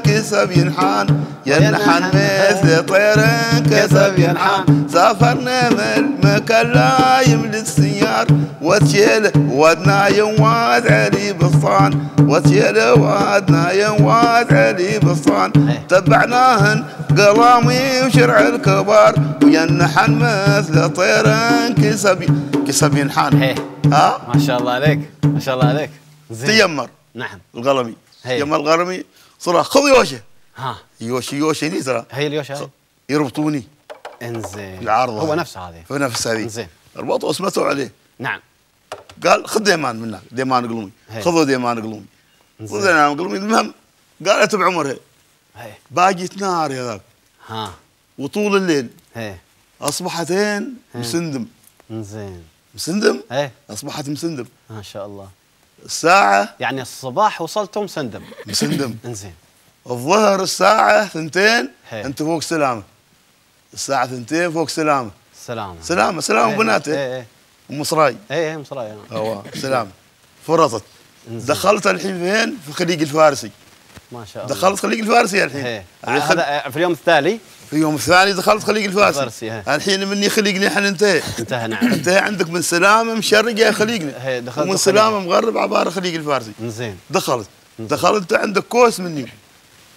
كسب ينحان. ينحن مثل طير كسب ينحان. سافرنا من المكان لا يملي السيار. وتيل وادنا يواد علي بصان. وتيل وادنا يواد علي بصان. تبعناهن قلامي وشرع الكبار. وينحن مثل طير كسب كسب ينحان. هي. ها؟ ما شاء الله عليك ما شاء الله عليك. زين. تيمر. نعم. القلمي هي. تيمر القلمي صراحة خذ يوشة. ها. يوشي يوشي ني ترى هي اليوش هاي يربطوني. انزين. العارضه هو هذه. نفس هذه. في نفس هذه. زين. ربطوا اسمته عليه. نعم. قال خذ ديمان منك ديمان قلومي. هي. خذوا ديمان قلومي. زين. خذوا ديمان قلومي. المهم قالت بعمرها هي. باقي نار يا ذاك. ها. وطول الليل. هي. اصبحتين مسندم انزين. مسندم؟ هي أصبحت مسندم. ما شاء الله. الساعة؟ يعني الصباح وصلتم سندم مسندم. (laughs) إنزين. الظهر الساعة ثنتين هي. أنت فوق سلامة. الساعة ثنتين فوق سلامة. سلام سلامة سلامة إيه، بناته إيه إيه. أم صراي. إيه إيه مصراي هو سلامة. فرطت. إنزين. دخلت الحين فين؟ في خليج الفارسي. ما شاء الله. دخلت خليج الفارسي الحين. إيه. الحين هذا في اليوم التالي. في اليوم الثاني دخلت خليج الفارسي. الحين مني خليجنا إحنا انتهى انتهى نعم. انتهى عندك من سلامة مشرق يا دخلت ومن. سلامة مغرب عبارة خليج الفارسي. انزين دخلت. دخلت عندك كوس مني.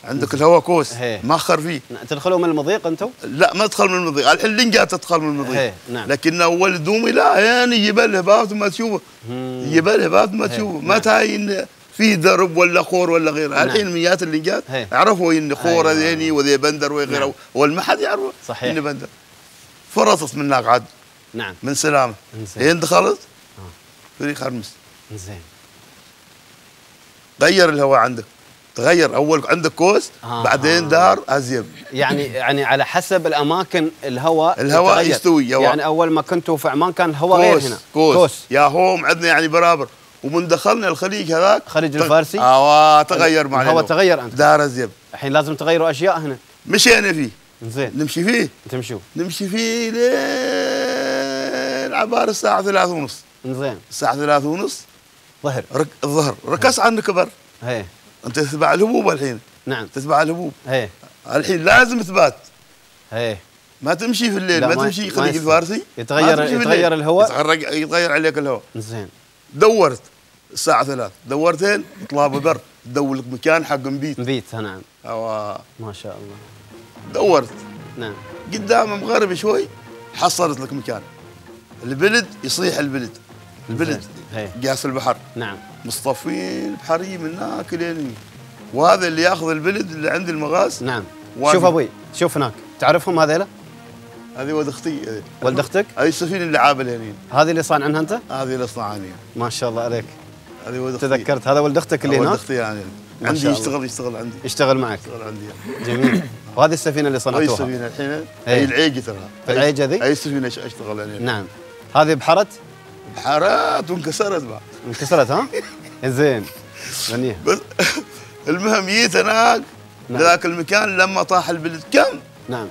عندك الهواء كوس. ماخر فيه. تدخلوا من المضيق أنتم؟ لا ما تدخل من المضيق. الحين لنجات تدخل من المضيق. نعم. لكن اول دومي لا يعني يجيب له باب ما تشوفه. يجيب له باب ما تشوفه. ما نعم. تاين في درب ولا خور ولا غيره نعم. الحين ميات اللنجات هي. عرفوا ان خور أيوة. ذيني وذي بندر وغيره نعم. والما حد يعرفه صحيح. إني بندر فرطت من هناك عاد نعم من سلامة. لين دخلت فريق خرمس انزين غير الهواء عندك تغير أول عندك كوس آه. بعدين دار ازيب يعني يعني على حسب الأماكن الهواء الهواء يتغير. يستوي،. يعني أول ما كنتوا في عمان كان الهواء غير هنا كوس, كوس. يا هوم عندنا يعني برابر ومن دخلنا الخليج هذاك خليج تغ- الفارسي؟ آه تغير معنا الهواء تغير أنت. دار ازيب الحين لازم تغيروا أشياء هنا. مشينا فيه. زين. نمشي فيه. تمشوا. نمشي فيه لين عبار الساعة ثلاثة ونص. زين. الساعة ثلاثة ونص. ظهر. رك... الظهر ركز عن كبر هي. أنت تتبع الهبوب الحين. نعم. تتبع الهبوب. هي. الحين لازم ثبات هي. ما تمشي في الليل ما, ما- تمشي خليج. الفارسي. يتغير- يتغير. الهواء؟ يتغير عليك الهواء. زين. دورت الساعة ثلاث. دورتين يطلع ببر تدور لك مكان حق مبيت مبيت نعم. أو ما شاء الله. دورت. نعم. قدام مغرب شوي حصلت لك مكان. البلد يصيح البلد. البلد هي. قاس البحر. نعم. مصطفين بحري من هناك لين وهذا اللي ياخذ البلد اللي عند المغاز. نعم. شوف أبوي شوف هناك. تعرفهم هذيلا؟ هذه ولد أختي. هذه. ولد أختك؟ هذه السفينه اللي عابل هنين هذه اللي صان عنها أنت؟ هذه الاصنعانيه ما شاء الله عليك. هذه ولد أختي. تذكرت. هذا ولد أختك اللي ولد هناك؟ أختي يعني. عندي. يشتغل يشتغل عندي. يشتغل معك. يشتغل عندي جميل. (coughs) وهذه السفينة اللي صنعتوها؟ السفينة الحين. إيه. هي العيقه ترى. في العيقة ذي؟ هاي السفينة اشتغل عليها نعم. هذه بحرت؟ بحارات وانكسرت بعد انكسرت ها؟ (laughs) زين غنيها بس (laughs) المهم جيت هناك نعم. لذاك المكان لما طاح البلد. كم؟ نعم.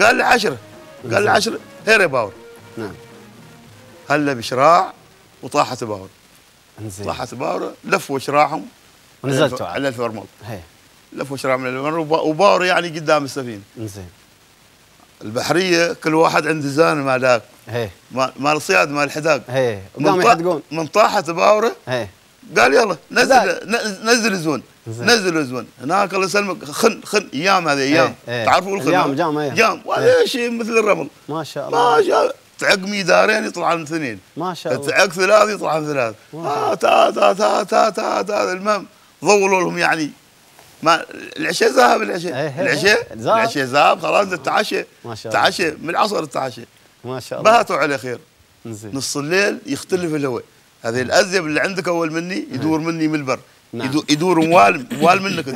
قال لي عشرة. قال لي عشرة هيري باور. نعم. هلا بشراع وطاحت باور. زين طاحت باور لفوا شراعهم. ونزلتوا. على الفرمل لفوا شراع من الفرمل وبا- وباور يعني قدام السفينة. زين البحرية كل واحد عنده زان ما ذاك مال الصياد مال الحداق من وقام يحدقون. من طاحت باوره هي. قال يلا نزل نزل زين. نزل الزون. هناك الله يسلمك. خن خن. أيام هذه أيام. إيه. تعرفوا الخن اليام، جام، إيه. جام. وهذا شيء مثل الرمل. ما شاء الله. ما شاء تعق ميدارين يطلع عن اثنين. ما شاء الله. تعق ثلاث يطلع عن ثلاث. آه تا تا تا تا تا تا المهم ضولوا لهم يعني. ما العشاء ذهب العشاء. إيه، إيه، العشاء؟ إيه. العشاء ذهب خلاص التعشى ما شاء الله. تعشى من العصر التعشى. ما شاء الله. باتوا على خير. نص الليل يختلف الهواء. هذه الازيب اللي عندك أول مني يدور مني من البر. نعم. يدور, يدور موال موال منك.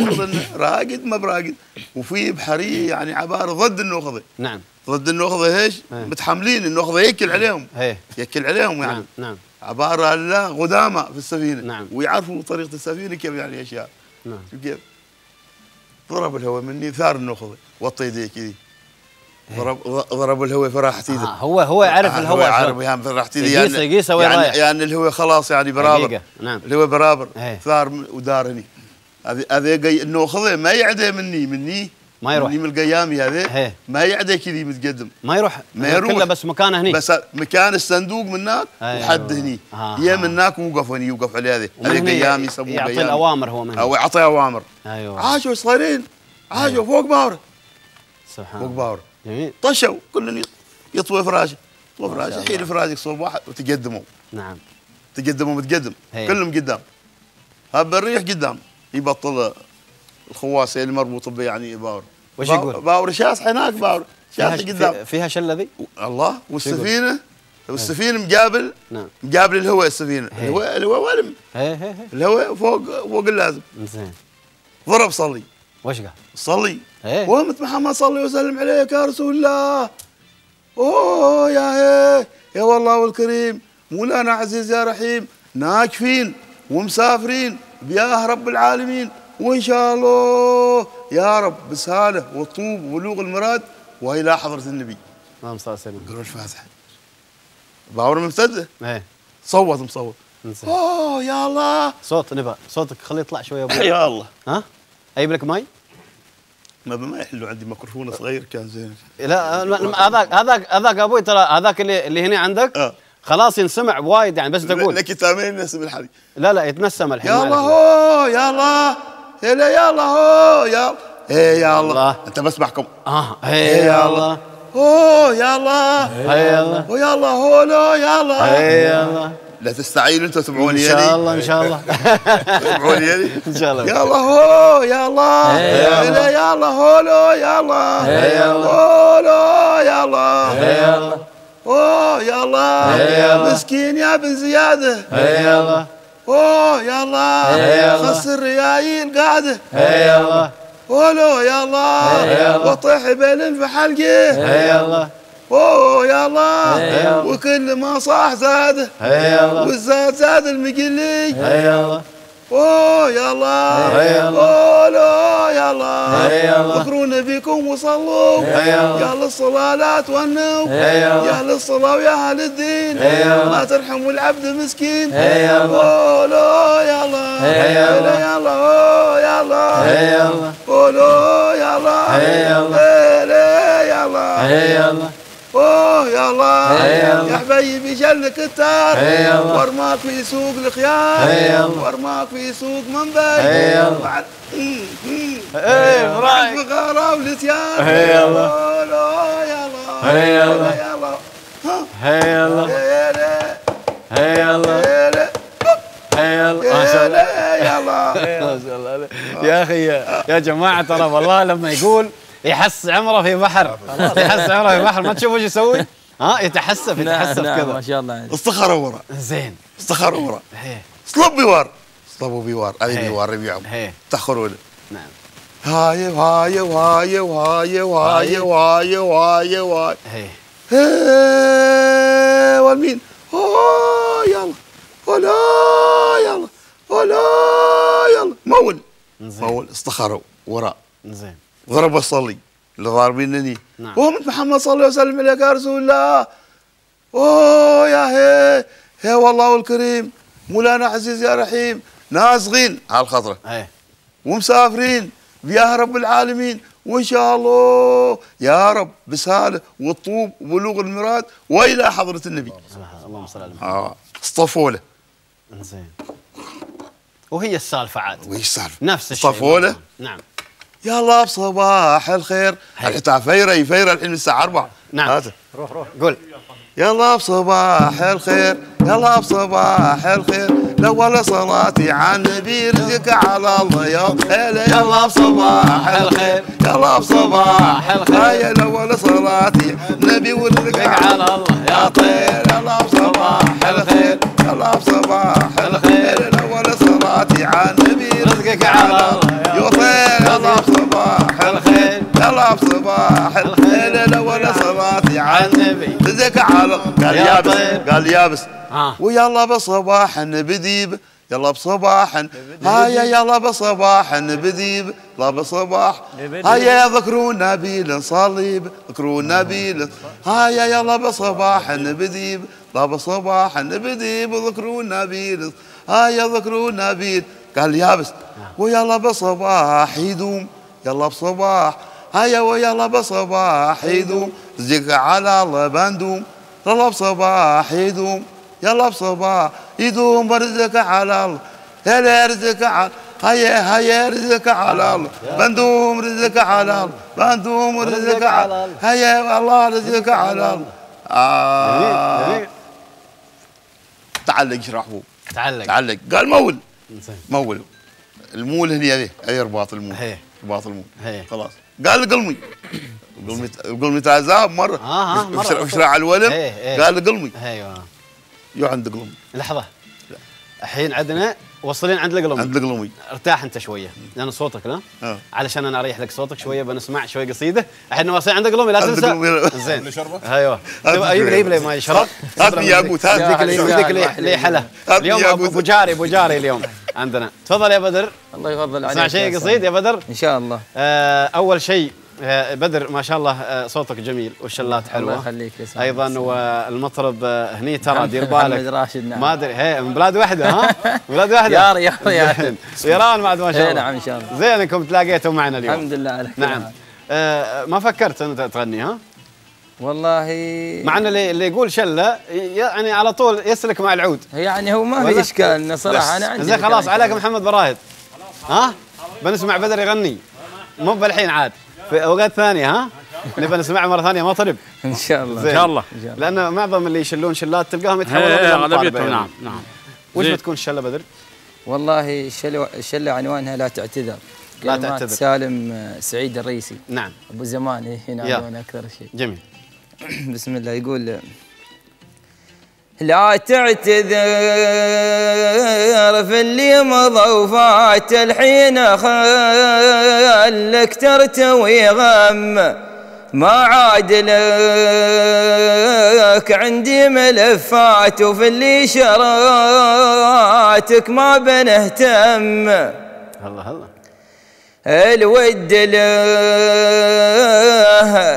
أخذ راقد ما براقد. وفي بحرية يعني عبارة ضد النوخذه نعم. ضد النوخذه إيش؟ متحملين. النوخذه يكل عليهم. هي يكل عليهم يعني. نعم نعم. عبارة لا غدامى في السفينة. نعم. ويعرفوا طريقة السفينة كيف يعني أشياء. نعم. كيف. ضرب الهواء مني ثار النوخذه وطي يديه كذي. ضرب ضرب الهواء فراحت إيده. آه هو هو يعرف آه، الهواء عارف. يعني فراحت إيده. يقيسه- يعني يقيسه وين يعني, رايح. يعني الهواء خلاص يعني برابر. نعم. الهواء برابر. إيه. ثار من- ودارني. هذه هذه جاي النوخذه ما يعدي مني. مني؟ ما يروح. مني من القيامي إيه. هذه ما يعدي كذي متقدم. ما يروح. ما يروح. كله بس مكانه هني. بس مكان الصندوق من هناك. وحد هني. آه. يا من هناك ووقف هني هذه. ومن هذه هني قيامي يسموه يعطي قيامي. الأوامر هو من أو يعطي أوامر. أيوه. عاشوا صغيرين. عاشوا فوق باوره سبحان فوق الله. باوره جميل. طشوا كل يطوي فراشه. يطوي فراشه يحيل فراشك صوب واحد وتقدموا. نعم. تقدموا متقدم. كلهم قدام. هذا الريح قدام. يبطل الخواص اللي مربوط به يعني باور. وش يقول؟ باور شاس هناك باور شاس قدام. في- فيها شل ذي؟ الله والسفينة. والسفينة مقابل نعم. مقابل الهواء السفينة. الهواء الهواء هي الهواء فوق فوق اللازم. زين. ضرب صلي وش قال؟ صلي. إيه. وامة محمد صلي وسلم عليك يا رسول الله. أوه يا هي يا والله والكريم مولانا عزيز يا رحيم. ناكفين ومسافرين بياه رب العالمين. وإن شاء الله يا رب بسهالة والطوب وبلوغ المراد وإلى حضرة النبي. اللهم صل وسلم قروا الفاتحه باور ممتده إيه. صوت مصوت أوه يا الله. صوت نبأ. صوتك خليه يطلع شوي يا أبو. (laughs) يا الله. ها؟ أجيب لك ماي؟ ما ما يحلو عندي ميكروفون صغير كان زين. لا هذاك هذاك هذاك أبوي ترى هذاك اللي اللي هنا عندك آه. خلاص ينسمع وايد يعني بس تقول. لك تامين نسب الحديث لا لا يتنسم الحين يا الله. هو يا الله هلا يا الله هو يا إيه يا الله. أنت بس معكم آه هي يا الله. أوه يا الله. هي يا الله. ويا الله هو يا الله. هي يا الله. لا تستعينوا أنتم ان تبعوني شاء يدي الله ان شاء الله تبعوني يدي ان شاء الله يا الله هو يا الله يا الله هو لا يا الله يا الله. هو لا يا الله يا الله اوه يا الله. مسكين يا بن زياده يا الله اوه يا الله يا الله. خس الريايل قاعدة يا الله ولو يا الله. وطيح بلن في حلقه يا الله اوه يا الله. وكل ما صاح الله والزاد زاد المقلي اوه يا الله. اوه لا يا الله. ذكروا نبيكم وصلوا يا الله. يا للصلاة لا تونوا يا الله. يا للصلاة ويا أهل الدين. ما ترحموا العبد مسكين. اوه لا يا الله يا الله. يا الله اوه يا الله هي يا الله قولوا يا الله يا الله. إيه اوه يا الله يا حبيبي جلك التار. ورماك في سوق الخيار. ورماك في سوق منبي. إيه بعد برايك فقارة ولتيان يا الله. يا الله يا الله. يا الله يا الله إيه يا الله إيه يا الله ما شاء إيه الله يا الله. يا أخي يا جماعة ترى والله لما يقول يحس عمره في بحر. يحس عمره في بحر. ما تشوف وش يسوي؟ ها؟ يتحسف يتحسف نعم ما كذا شاء الله عليك. استخروا ورا. زين. استخروا ورا. صلب بيوار صلبوا بيوار هذه هي. بيوار ربيعهم تأخروا له. نعم. هاي وهاي وهاي وهاي وهاي وهاي وهاي وهاي هي. والمين؟ اوه يلا. ولا يلا. ولا يلا. مول. مول. استخروا. وراء زين. ضربوا الصلي اللي ضاربينني نعم. وهم محمد صلى الله وسلم عليك يا رسول الله. أوه يا هي هي والله والكريم مولانا عزيز يا رحيم. نازغين. على الخطره هي ومسافرين. بياه رب العالمين. وإن شاء الله. يا رب بسهاله والطوب وبلوغ المراد وإلى حضرة النبي. اللهم صل على محمد. آه اصطفوا له. زين. وهي السالفة عاد. وش السالفة؟ نفس الشيء. اصطفوا له. نعم. يلا بصباح الخير. الحين فيره يفيره الحين الساعة 4 نعم. هاته. قول. يلا بصباح الخير. يلا بصباح الخير. الأول صلاتي على النبي رزقك على الله يا هلا يلا بصباح الخير. يلا بصباح الخير. الأول صلاتي النبي ورزقك على الله يا طير. يلا بصباح الخير. يلا بصباح الخير. الأول صلاتي على النبي رزقك على الله. يا طير. يلا بصباح يلا بصباح الخير الأول صلاتي على النبي. رزقك على قال يا يابس. قال يابس. ويلا بصباح بديب يلا بصباح. هيا يلا بصباح بديب يلا بصباح. هيا ذكروا نبيل صليب ذكروا نبيل هيا يلا بصباح بديب يلا بصباح بديب ذكروا نبيل هيا ذكروا نبيل قال يابس. ويلا بصباح يدوم يلا بصباح. هيا ويلا بصباح يدوم رزقك على الله بندوم يلا بصباح يدوم يلا بصباح يدوم برزقك على الله يلا رزقك على هيا هيا رزقك على الله بندوم رزقك على الله بندوم رزقك على الله هيا والله رزقك على الله آه. تعلق اشرحه تعلق. تعلق. قال مول. مول. المول هني هذه رباط المول. رباط المول. خلاص. قال لي قلمي. القلمي القلمي تاع الذهب مرة. آه، مرة. في شراع الولد. إيه، إيه. قال لي قلمي. أيوه. يو عند قلمي. لحظة. الحين عندنا وصلين عند القلم. عند قلمي ارتاح انت شوية لأن صوتك لا؟ آه. علشان أنا أريح لك صوتك شوية بنسمع شوي قصيدة. الحين واصلين عند قلومي لا تنسى. زين؟ أيوه. شوية. جيب لي ماي شرب. هاتني ياقوت هات يديك اللي شوية. يديك اللي حلا؟ اليوم يا أبو جاري أبو جاري اليوم عندنا. تفضل يا بدر. الله يفضل عليك اسمع يا شيء. قصيد يا بدر؟ إن شاء الله. آه، أول شيء بدر ما شاء الله آه، صوتك جميل والشلات الله حلوة يخليك يا سلام. أيضا والمطرب آه، هني ترى دير بالك. راشد، نعم. ما أدري هي من بلاد واحدة ها؟ (laughs) بلاد واحدة؟ يا ريال يا. ايران بعد ما شاء إيه الله. نعم إن شاء الله. زين انكم تلاقيتوا معنا اليوم. الحمد لله على نعم. آه، ما فكرت انت تغني ها؟ والله. مع إن اللي اللي يقول شلة يعني على طول يسلك مع العود. يعني هو ما؟ في إشكال صراحة أنا عندي زين خلاص عليك الله. محمد براهد. ها؟ بنسمع بدر يغني. مو بالحين عاد. في أوقات ثانية ها نبى نسمع مرة ثانية مطرب إن شاء الله. إن شاء الله. لأن معظم اللي يشلون شلات تلقاهم يتحولون إيه، إلى اغلبيتهم مطاربة نعم. نعم وش. بتكون الشلة بدر؟ والله الشله الشله عنوانها لا تعتذر لا تعتذر. سالم آه، سعيد الرئيسي نعم أبو زمان إيه، هنا. عنوان أكثر شيء جميل (clears throat) بسم الله يقول لا تعتذر في اللي مضى وفات الحين خلك ترتوي غم. ما عاد لك عندي ملفات وفي اللي شراتك ما بنهتم. هلا هلا. الود له.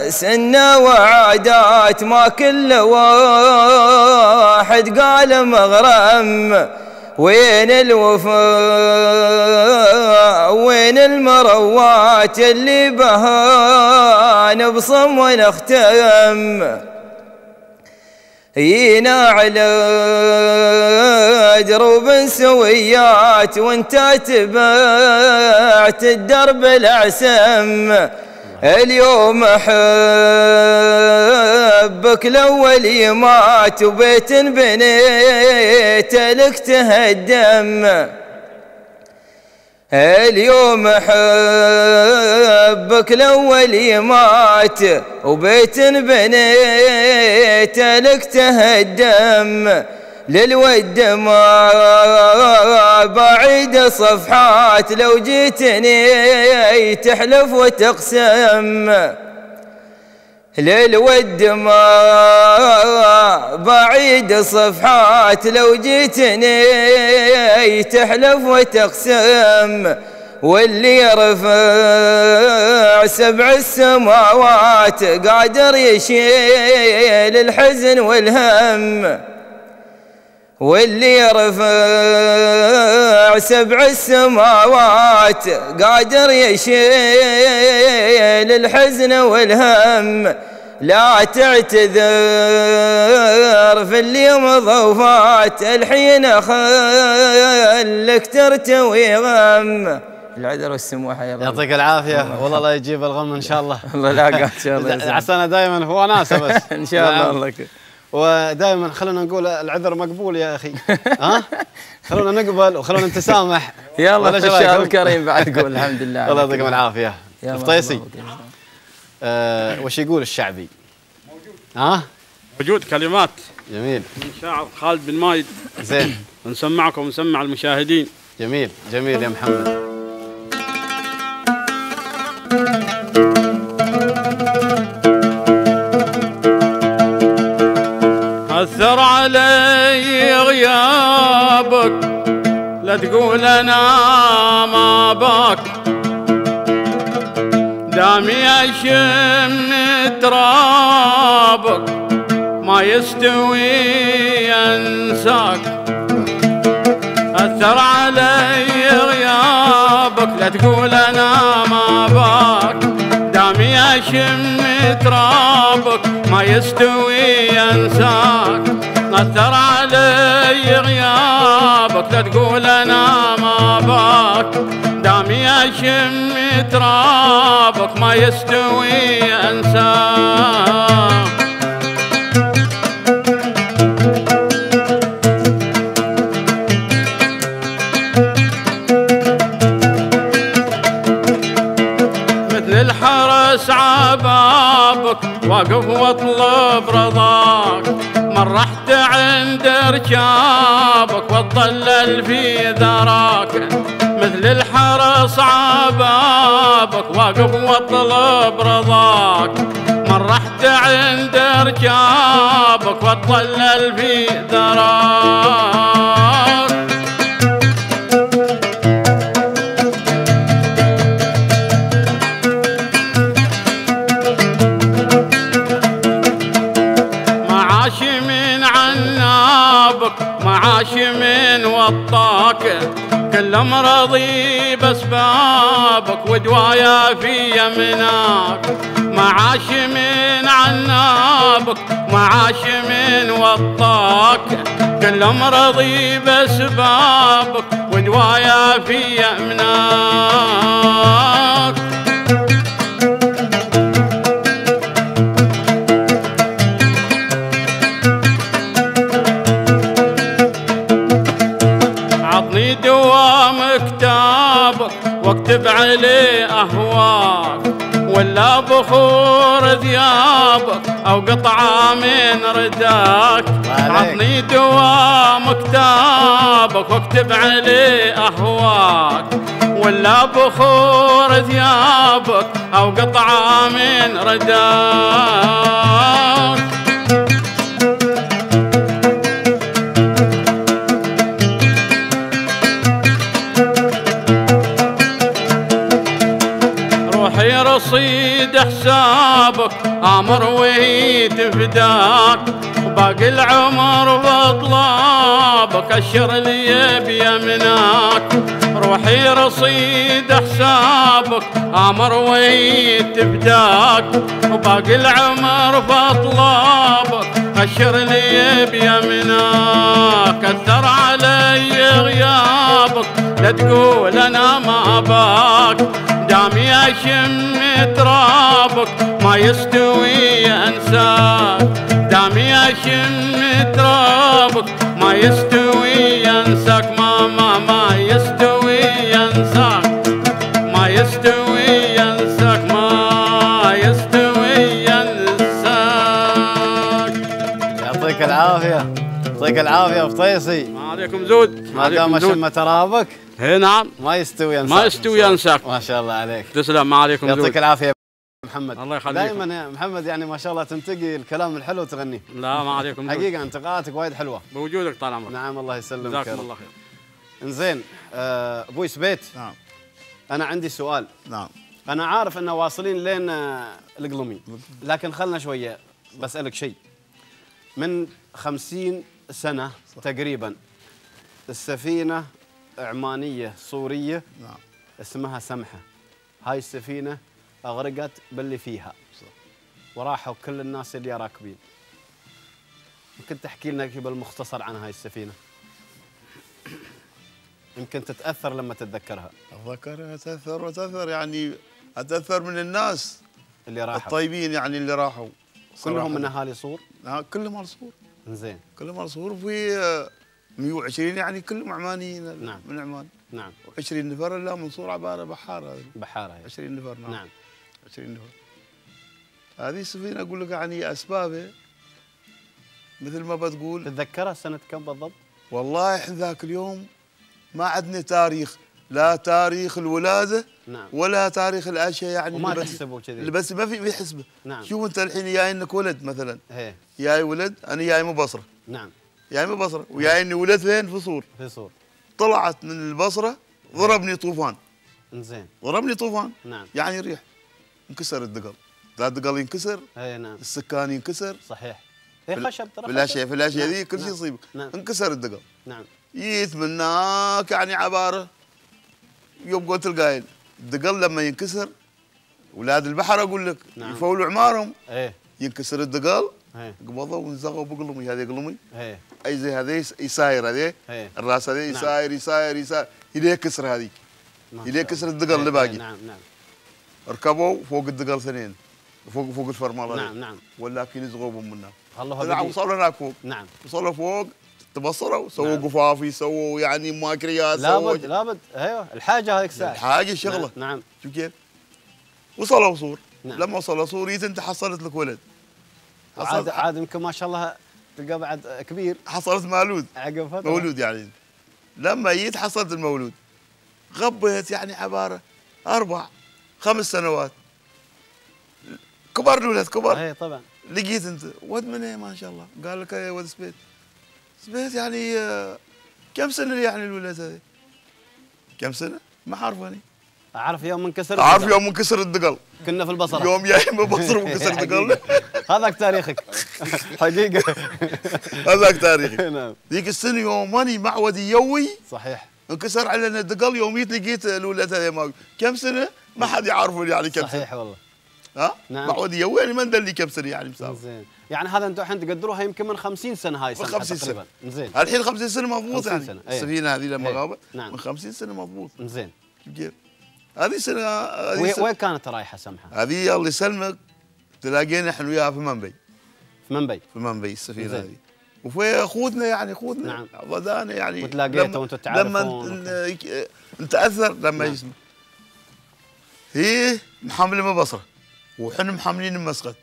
سنة وعادات ما كل واحد قال مغرم. وين الوفاء؟ وين المروات اللي بها نبصم ونختم؟ ينا على دروب سويات وانت تبعت الدرب العسم اليوم أحبك الأول يمات وبيت بنيت لك تهدم. اليوم حبك الأول يمات وبيت بنيت لك تهدم. للود ما بعيد صفحات لو جيتني تحلف وتقسم. للود ما بعيد صفحات لو جيتني تحلف وتقسم واللي يرفع سبع السماوات قادر يشيل الحزن والهم. واللي يرفع سبع السماوات قادر يشيل الحزن والهم. لا تعتذر في اللي مضى وفات الحين خلك ترتوي غم. العذر والسموحة يا رب يعطيك العافية. والله الله يجيب الغم إن شاء الله. الله لاقى إن شاء الله (laughs) سلام. عسانا دائما هو ناسه بس. (laughs) إن شاء الله نعم. الله. ودائما خلونا نقول العذر مقبول يا أخي. (laughs) ها؟ خلونا نقبل وخلونا نتسامح. يلا الشهر؟ الكريم بعد قول الحمد لله. (laughs) الله يعطيكم العافية. الفطيسي. آه وش يقول الشعبي؟ ها؟ وجود كلمات. جميل. من شاعر خالد بن مايد. زين. (clears throat) نسمعكم ونسمع المشاهدين. جميل جميل يا محمد. أثر علي غيابك. لا تقول أنا ما باك. دامي أشم ترابك. ما يستوي أنساك أثر علي غيابك. لا تقول أنا ما باك. أشم ترابك ما يستوي أنساك. أثر علي غيابك لا تقول أنا ما باك. دامي أشم ترابك ما يستوي أنساك. عند رجابك وتضلل في ذراك مثل الحرس عبابك واقف واطلب رضاك. من رحت عند رجابك وتضلل في ذراك. من وطاك كل مرضي بأسبابك ودوايا في يمناك معاش من عنابك معاش من وطاك. كل مرضي بأسبابك ودوايا في يمناك عليه اهواك ولا بخور ثيابك أو قطعة من رداك. عطني دوام كتابك واكتب عليه أهواك. ولا بخور ثيابك أو قطعة من رداك. رصيد حسابك أمر وهي تفداك باقي العمر بطلابك أشر لي بيمناك روحي رصيد حسابك أمر وهي تفداك وباقي العمر بطلابك أشر لي بيمناك أثر علي غيابك لا تقول أنا ما باك دامي اشم ترابك ما يستوي انساك دامي اشم ترابك ما يستوي انساك ما ما ما يعطيك العافية فطيسي ما عليكم زود ما دام. شم ترابك هي نعم. ما يستوي ينساك. ما يستوي ينساك. ما شاء الله عليك. تسلم ما عليكم يعطيك زود. العافية يا محمد. الله يخليك. دائما يا محمد يعني ما شاء الله تنتقي الكلام الحلو تغنيه لا ما عليكم زود. حقيقة انتقاءاتك وايد حلوة. بوجودك طال عمرك نعم الله يسلمك جزاكم. الله خير. إنزين آه، أبوي سبيت نعم. أنا عندي سؤال. نعم. أنا عارف ان واصلين لين آه، القلمي. لكن خلنا شوية بسألك شيء. من خمسين سنة تقريبا. السفينة عمانية سورية. نعم. اسمها سمحة. هاي السفينة أغرقت باللي فيها. وراحوا كل الناس اللي راكبين. ممكن تحكي لنا بالمختصر عن هاي السفينة؟ يمكن تتأثر لما تتذكرها. أتذكر اتاثر واتاثر يعني اتاثر من الناس اللي راحوا. الطيبين يعني اللي راحوا. كلهم من. أهالي صور كلهم مرصور زين. كلهم مرصور وفي آه، 120 يعني كلهم عمانيين نعم. من عمان. نعم. 20 نفر الا منصور عباره هذه بحارة هي. 20 نفر نعم. نعم. 20 نفر. هذه السفينه أقول لك يعني أسبابها. مثل ما بتقول. تتذكرها سنة كم بالضبط؟ والله إحنا ذاك اليوم ما عندنا تاريخ. لا تاريخ الولادة نعم. ولا تاريخ الأشياء يعني وما اللي تحسبوا كذي. اللي بس ما في في حسبه نعم. شوف أنت الحين جاي إنك ولد مثلا. هي جاي ولد أنا جاي من بصرة. نعم. جاي من بصرة. وجاي إني ولد فين؟ في صور في صور طلعت من البصرة ضربني طوفان. زين ضربني طوفان. نعم. يعني ريح. انكسر الدقل. لا الدقل ينكسر هي نعم. السكان ينكسر. صحيح. هي في- خشب ترى في الاشياء خشب. في الاشياء نعم، ذي كل شيء نعم، يصيبك نعم. انكسر الدقل. نعم. جيت من هناك يعني عبارة. يوم قلت القايل الدقل لما ينكسر أولاد البحر أقول لك نعم. يفولوا عمارهم إيه. ينكسر الدقل هي قبضوا ونزغوا بقلمي هذه قلمي. هي أي زي هذه يس- يساير هذه هي الراس هذه نعم. يساير يساير يساير. يليه كسر هذه شاء كسر. الدقل اللي هي، باقي نعم نعم. ركبوا فوق الدقل اثنين فوق فوق الفرمال هذه. نعم نعم. ولكن يزغوا بهم منها. الله وصلوا هناك فوق. نعم. وصلوا فوق تبصروا سووا نعم. قفافي سووا يعني ماكريات سووا لابد لابد أيوه الحاجة هيك ساعه حاجة شغلة. نعم شوف كيف؟ وصلوا صور. نعم. لما وصلوا صور جيت أنت حصلت لك ولد. عاد حصلت عاد يمكن ما شاء الله تلقى بعد كبير. حصلت مولود. عقب فترة. مولود يعني. لما جيت حصلت المولود. غبيت يعني عبارة أربع خمس سنوات. كبر الولد كبر. اي طبعا. لقيت أنت ود من إيه؟ ما شاء الله. قال لك يا ولد سبيت. سبيت يعني آه، كم سنة يعني الولد هذا كم سنة؟ ما اعرف أنا. أعرف يوم منكسر أعرف الدقل. يوم منكسر الدقل. كنا في البصرة. يوم جاي من بصر منكسر دقل هذاك تاريخك. (laughs) حقيقة. هذاك تاريخي. (laughs) نعم. ذيك السنة يوم ماني معودي يوي صحيح. انكسر علينا الدقل. يوم جيت لقيت الولد هذا ما كم سنة؟ ما حد يعرفه يعني كم سنة. صحيح والله. ها؟ نعم. معودي يوي يعني ما ندري كم سنه يعني مسافر زين. يعني هذا أنتم الحين تقدروها يمكن من 50 سنة هاي من سنة. 50 تقريبا. زين. الحين 50 سنة مضبوط 50 يعني. سنة، إيه. السفينة هذه لما إيه. غابت نعم. من 50 سنة مضبوط. زين. كيف؟ هذه سنة هذه وين سنة. وين كانت رايحة سمحة؟ هذه الله يسلمك. تلاقينا إحنا وياها في منبي. في منبي؟ في منبي السفينة. هذه. وفي اخوتنا يعني اخوتنا نعم. ضدانا يعني. وتلاقيتوا لما- وانتوا تعرفون لما ن- نتأثر لما نعم. يسمع. هي محمله من بصره وحنا محملين مسقط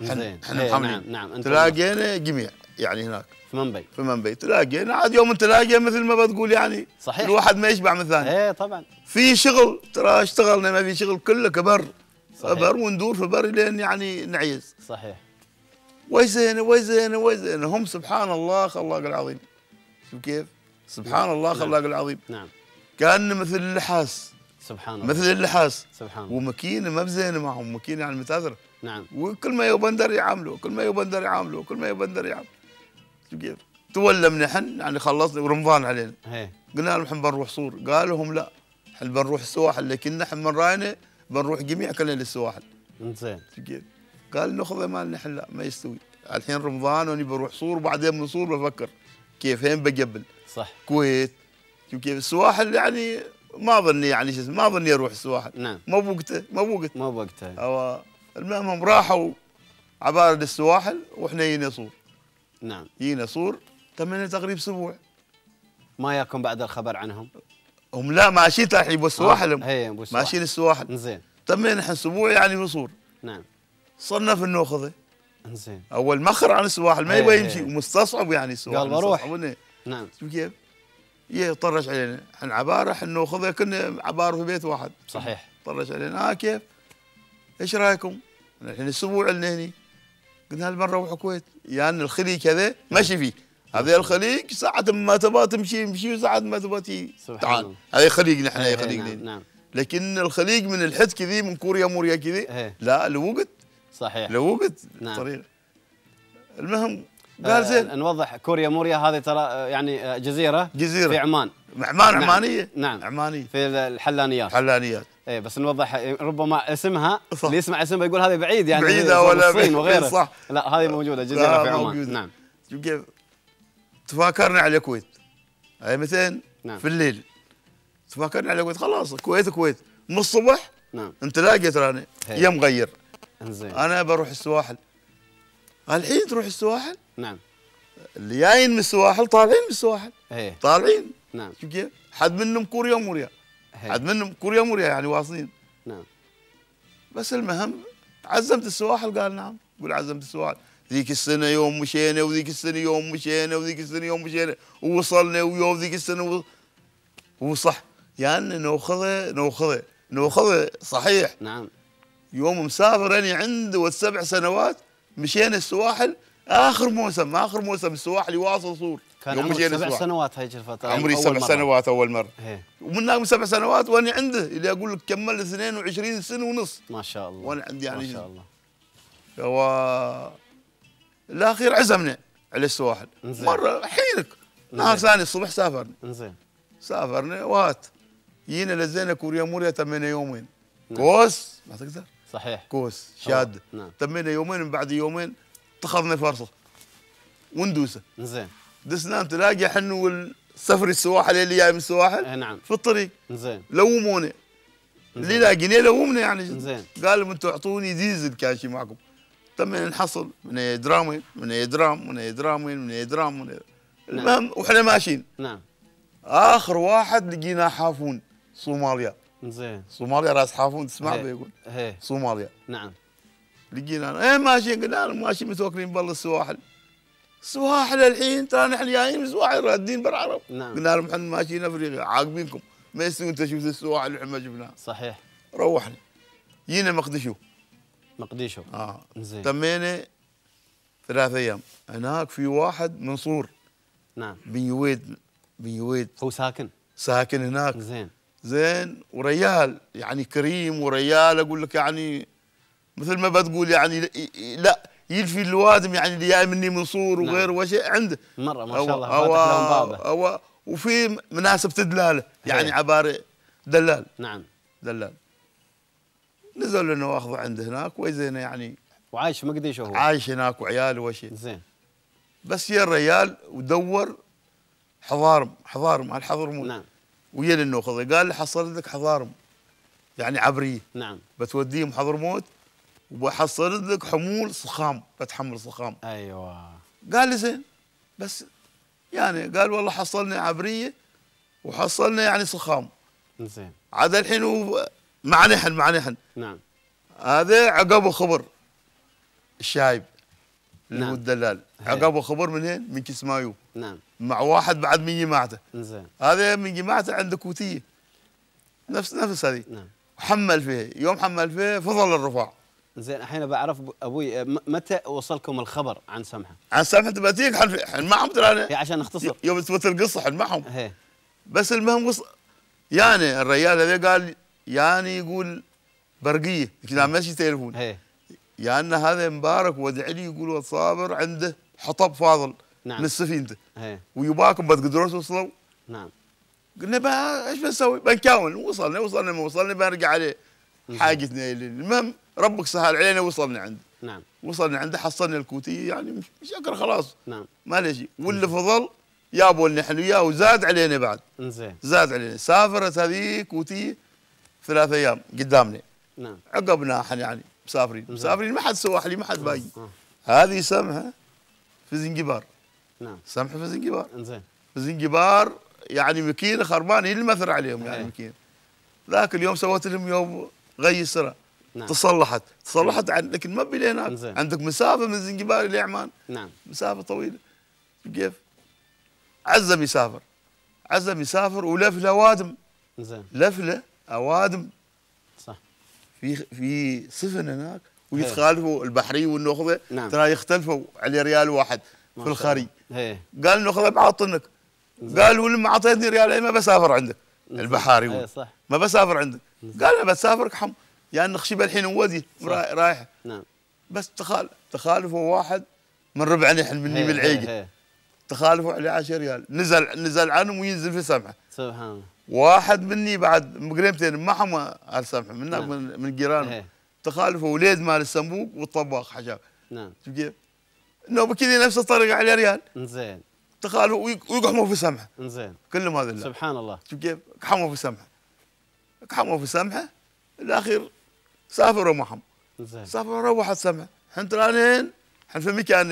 زين. إحنا إيه، محملين نعم نعم. تلاقينا جميع يعني هناك. في منبي. في منبي. تلاقينا. عاد يوم تلاقي مثل ما بتقول يعني صحيح. الواحد ما يشبع من الثاني إيه طبعا. في شغل ترى اشتغلنا ما في شغل كله كبر. صحيح. بر وندور في بر لين يعني نعيز صحيح. ويزينه ويزينه ويزينه هم سبحان الله خلاق العظيم. شوف كيف؟ سبحان الله نعم. خلاق العظيم. نعم. كأن مثل اللحاس سبحان الله. مثل اللحاس. سبحان الله. ومكينه ما بزينة معهم مكينه يعني متاثره نعم. وكل ما يبندر يعامله كل ما يبندر يعامله كل ما يبندر يعامله. شوف كيف؟ تولم نحن يعني خلصنا ورمضان علينا. إيه قلنا لهم إحنا بنروح صور قالوا هم لا إحنا بنروح السواحل لكن إحنا من راينا بنروح جميع كلنا للسواحل زين كيف؟ قال ناخذ مالنا إحنا لا ما يستوي. الحين رمضان واني بروح صور وبعدين من صور بفكر كيف هين بقبل. صح. كويت. كيف؟ السواحل يعني ما ظني يعني شو اسمه ما ظني أروح السواحل نعم. ما بوقته ما بوقت مو بوقتها أو المهم هم راحوا عبارة للسواحل وإحنا جينا صور نعم. جينا صور تمنا تقريبا أسبوع ما ياكم بعد الخبر عنهم؟ هم لا ماشيين رايحين يبوا السواحل هم. السواحل. ماشيين السواحل. زين. تمينا إحنا أسبوع يعني نعم. في النوخذه زين. أول مخر عن السواحل ما يبغى. يمشي ومستصعب يعني السواحل. قال بروح. نعم. شوف كيف؟ يه طرش علينا. إحنا عبارة إحنا نأخذها كنا عبارة في بيت واحد. صحيح. طرش علينا. آه كيف؟ إيش رأيكم؟ الحين أسبوع لنا هني. قلنا هل بنروح الكويت. يعني الخليج هذا ماشي فيه. هذا الخليج ساعة ما تبغى تمشي امشي وساعة ما تبغى تعال. هذا خليج نحن إيه، هذا خليج نعم. نعم. لكن الخليج من الحد كذي من كوريا موريا كذي. إيه. لا لوقت. صحيح. لوقت. نعم. طريقة المهم قال زين. نوضح. كوريا موريا هذه ترى آه، يعني آه، جزيرة جزيرة. في عمان. عمان نعم. عمانية؟ نعم. عمانية. في الحلانيات. حلانيات. إيه بس نوضح آه، ربما اسمها صح. اللي يسمع اسمها يقول هذه بعيد يعني بعيدة زي ولا الصين وغيره. صح. لا هذه موجودة جزيرة في عمان. موجودة. نعم. شوف كيف. تفاكرنا على الكويت. هاي 200 نعم. في الليل. تفاكرنا على الكويت. خلاص الكويت كويت. من الصبح نعم. انت لاقي تراني. يا مغير إنزين. أنا بروح السواحل. الحين تروح السواحل؟ نعم. اللي جايين من السواحل طالعين من السواحل. إيه. طالعين. نعم. شوف كيف؟ حد منهم كوريا وموريا هي. حد منهم كوريا وموريا يعني واصلين. نعم. بس المهم عزمت السواحل؟ قال نعم. قول عزمت السواحل. ذيك السنة يوم مشينا وذيك السنة يوم مشينا وذيك السنة يوم مشينا ووصلنا ويوم ذيك السنة و... وصح يعني نوخذه نوخذه نوخذه صحيح. نعم. يوم مسافر أنا عند والسبع سنوات مشينا السواحل آخر موسم آخر موسم السواحل يواصل صور كان يوم عمرك مشينا سبع السواحل. سنوات هيك الفترة عمري سبع مرة. سنوات أول مرة. إيه. ومن هناك سبع سنوات وأنا عنده اللي أقول لك كمل 22 سنة ونص. ما شاء الله. وأنا عندي يعني ما شاء الله. و الأخير عزمنا على السواحل. إنزين. مرة حينك نهار. ثاني الصبح سافرنا إنزين. سافرنا وات جينا لزينا كوريا موريا تمينا يومين. نعم. كوس. ما تقدر. صحيح. كوس شاد. نعم. تمينا يومين من بعد يومين اتخذنا فرصة. وندوسه. انزين دسنا تلاقي حنو والسفر السواحل اللي جاي من السواحل إيه نعم. في الطريق. انزين لومونا. اللي لاقيناه لومنا يعني. زين. قال لهم أنتم أعطوني ديزل كان شي معكم. تم نحصل من درامين من درام من درامين من درام من أي المهم وإحنا ماشيين. نعم. آخر واحد لقيناه حافون صوماليا. انزين صوماليا راس حافون تسمع. بيقول صوماليا نعم لقينا إيه ماشيين قلنا ماشي متوكلين بالله السواحل السواحل الحين ترى نحن جايين من السواحل رادين بالعرب نعم. قلنا لهم إحنا ماشيين افريقيا عاقبينكم ما يستوي انت شفت السواحل اللي إحنا ما شفناها صحيح روحنا جينا مقدشو مقديشو آه زين تمينا ثلاث أيام هناك في واحد منصور نعم بن يويد بن يويد هو ساكن ساكن هناك زين زين وريال يعني كريم وريال أقول لك يعني مثل ما بتقول يعني لا يلفي الوادم يعني اللي جاي مني منصور نعم. وغير وشيء عنده مرة ما أو- شاء الله أو- بابه. أو وفي مناسبة دلاله يعني. عبارة دلال. نعم. دلال. نزل لنا واخذه عنده هناك وزينا يعني وعايش في مقديشو هو. عايش هناك وعياله وشيء زين. بس يا الريال ودور حضارم حضارم على الحضرموت نعم. ويا النوخذه قال لي حصلت لك حضارم يعني عبريه نعم. بتوديهم حضرموت وبحصلت لك حمول صخام بتحمل صخام أيوه. قال لي زين. بس يعني قال والله حصلنا عبرية وحصلنا يعني صخام زين. عاد الحين هو مع نحن مع نحن نعم. هذا عقبه خبر. الشايب. اللي نعم. هو الدلال. هي. عقبه خبر منين؟ من كسمايو نعم. مع واحد بعد من جماعته. زين. هذا من جماعته عنده كوتيه نفس نفس هذه. نعم. وحمل فيها. يوم حمل فيها فضل الرفاع. زين الحين بعرف أبوي متى وصلكم الخبر عن سمحه؟ عن سامحة باتيك حن معهم ترى عشان نختصر يوم تثبت القصة حن معهم. بس المهم وص... يعني الرجال هذا قال يعني يقول برقية. كذا ماشي تليفون. يا ان هذا مبارك وادعي لي يقول صابر عنده حطب فاضل نعم. من هي. ويباكم بتقدرون توصلوا نعم. قلنا بقى إيش بنسوي؟ بنكاون وصلنا وصلنا ما وصلنا بنرجع عليه. حاجتنا إليه. المهم ربك سهل علينا وصلنا عنده. نعم. وصلنا عنده حصلنا الكوتيه يعني مش اقرا خلاص. نعم. ما له شيء. واللي فضل جابوا لنا إحنا وياه وزاد علينا بعد. زين زاد علينا. سافرت هذه كوتيه ثلاث أيام قدامنا. نعم. عقبنا إحنا يعني. مسافرين. مسافرين ما حد سواحلي ما حد باقي. آه. هذه سمحه في زنجبار نعم. سمحه في زنجبار زين في زنجبار يعني مكينة خربانه هي اللي مثر عليهم يعني إيه. مكينة. ذاك اليوم سويت لهم يوم غي السرى نعم. تصلحت. تصلحت عن لكن ما بليناك إنزين. عندك مسافة من زنجبار إلى عمان. نعم. مسافة طويلة. كيف؟ عزم يسافر. عزم يسافر ولف له اوادم زين لف له اوادم في في سفن هناك ويتخالفوا البحري والنخبة. نعم. ترى يختلفوا على ريال واحد في الخري هي. قال النخبة بعطنك قال ولما أعطيتني ريال ما بسافر عندك. البحاري صح. ما بسافر عندك. قال أنا بسافر كحم يعني نخشب الحين ودي رايح رايح. نعم. بس تخال تخالفوا واحد من ربعنا إحنا مني هي- من العيقه هي- هي. تخالفوا عليه 10 ريال. نزل نزل عنهم وينزل في سمحه سبحان الله. واحد مني بعد مقريمتين معهم على السمحه من نعم. من من جيرانهم هي. تخالفوا وليد مال السمبوق والطباخ حشاك نعم. شوف كيف؟ إنه بكذا نفس الطريقة على ريال زين تخالفوا ويق- ويقحموا في سمحه. زين كلهم هذا سبحان الله. شوف كيف؟ قحموا في سمحه. قحموا في سمحه. الأخير سافروا معهم. زين سافروا روحت سمحه. إحنا ترانين. إحنا في مكان.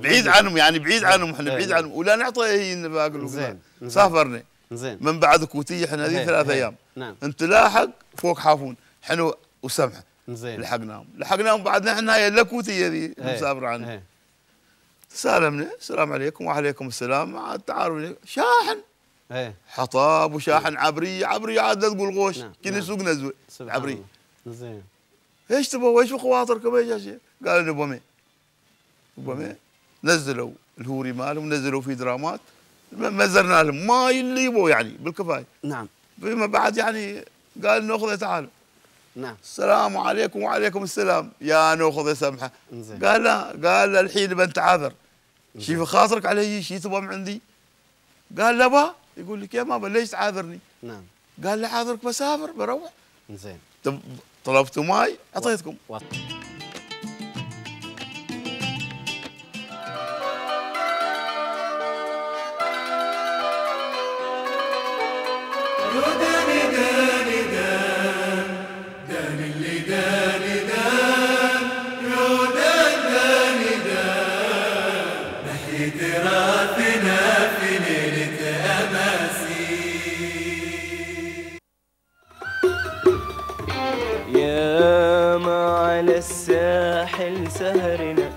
بعيد عنهم يعني بعيد عنهم إحنا إيه، بعيد نعم. عنهم. ولا نعطي زين، زين. سافرنا زين. من بعد كوتيه إحنا هذه ثلاث. أيام. نعم. انت لاحق فوق حافون. إحنا وسمحه زين. لحقناهم. لحقناهم بعد نحن هاي اللكوتيه ذي هي. مسافر عنها هي. سالمنا السلام عليكم وعليكم السلام. عاد تعالوا شاحن. هي. حطاب وشاحن عبريه عبريه عاد لا تقول غوش. نعم، كنا نعم. سوق نزوه عبريه. زين. إيش تبغوا إيش بخواطركم إيش يا شيخ؟ قالوا نبغى مي نبغى مي نزلوا الهوري مالهم نزلوا في درامات. ما- مزرنا لهم ما اللي يبغوا يعني بالكفاية. نعم. فيما بعد يعني قال ناخذه تعالوا نعم. السلام عليكم وعليكم السلام. يا نأخذ سمحة. قال لا قال الحين بنتعاذر شي في خاطرك علي شي تبغى من عندي؟ قال لا با. يقول لك يا ماما ليش تعاذرني؟ نعم. قال لا عاذرك بسافر بروح. زين. طلبتوا ماي؟ أعطيتكم. و- سهرنا.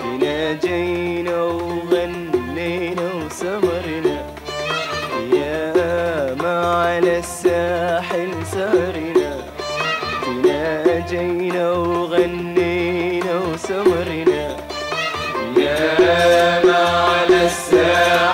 تناجينا وغنينا وسمرنا يا ما على الساحل سهرنا. تناجينا وغنينا وسمرنا يا ما على الساحل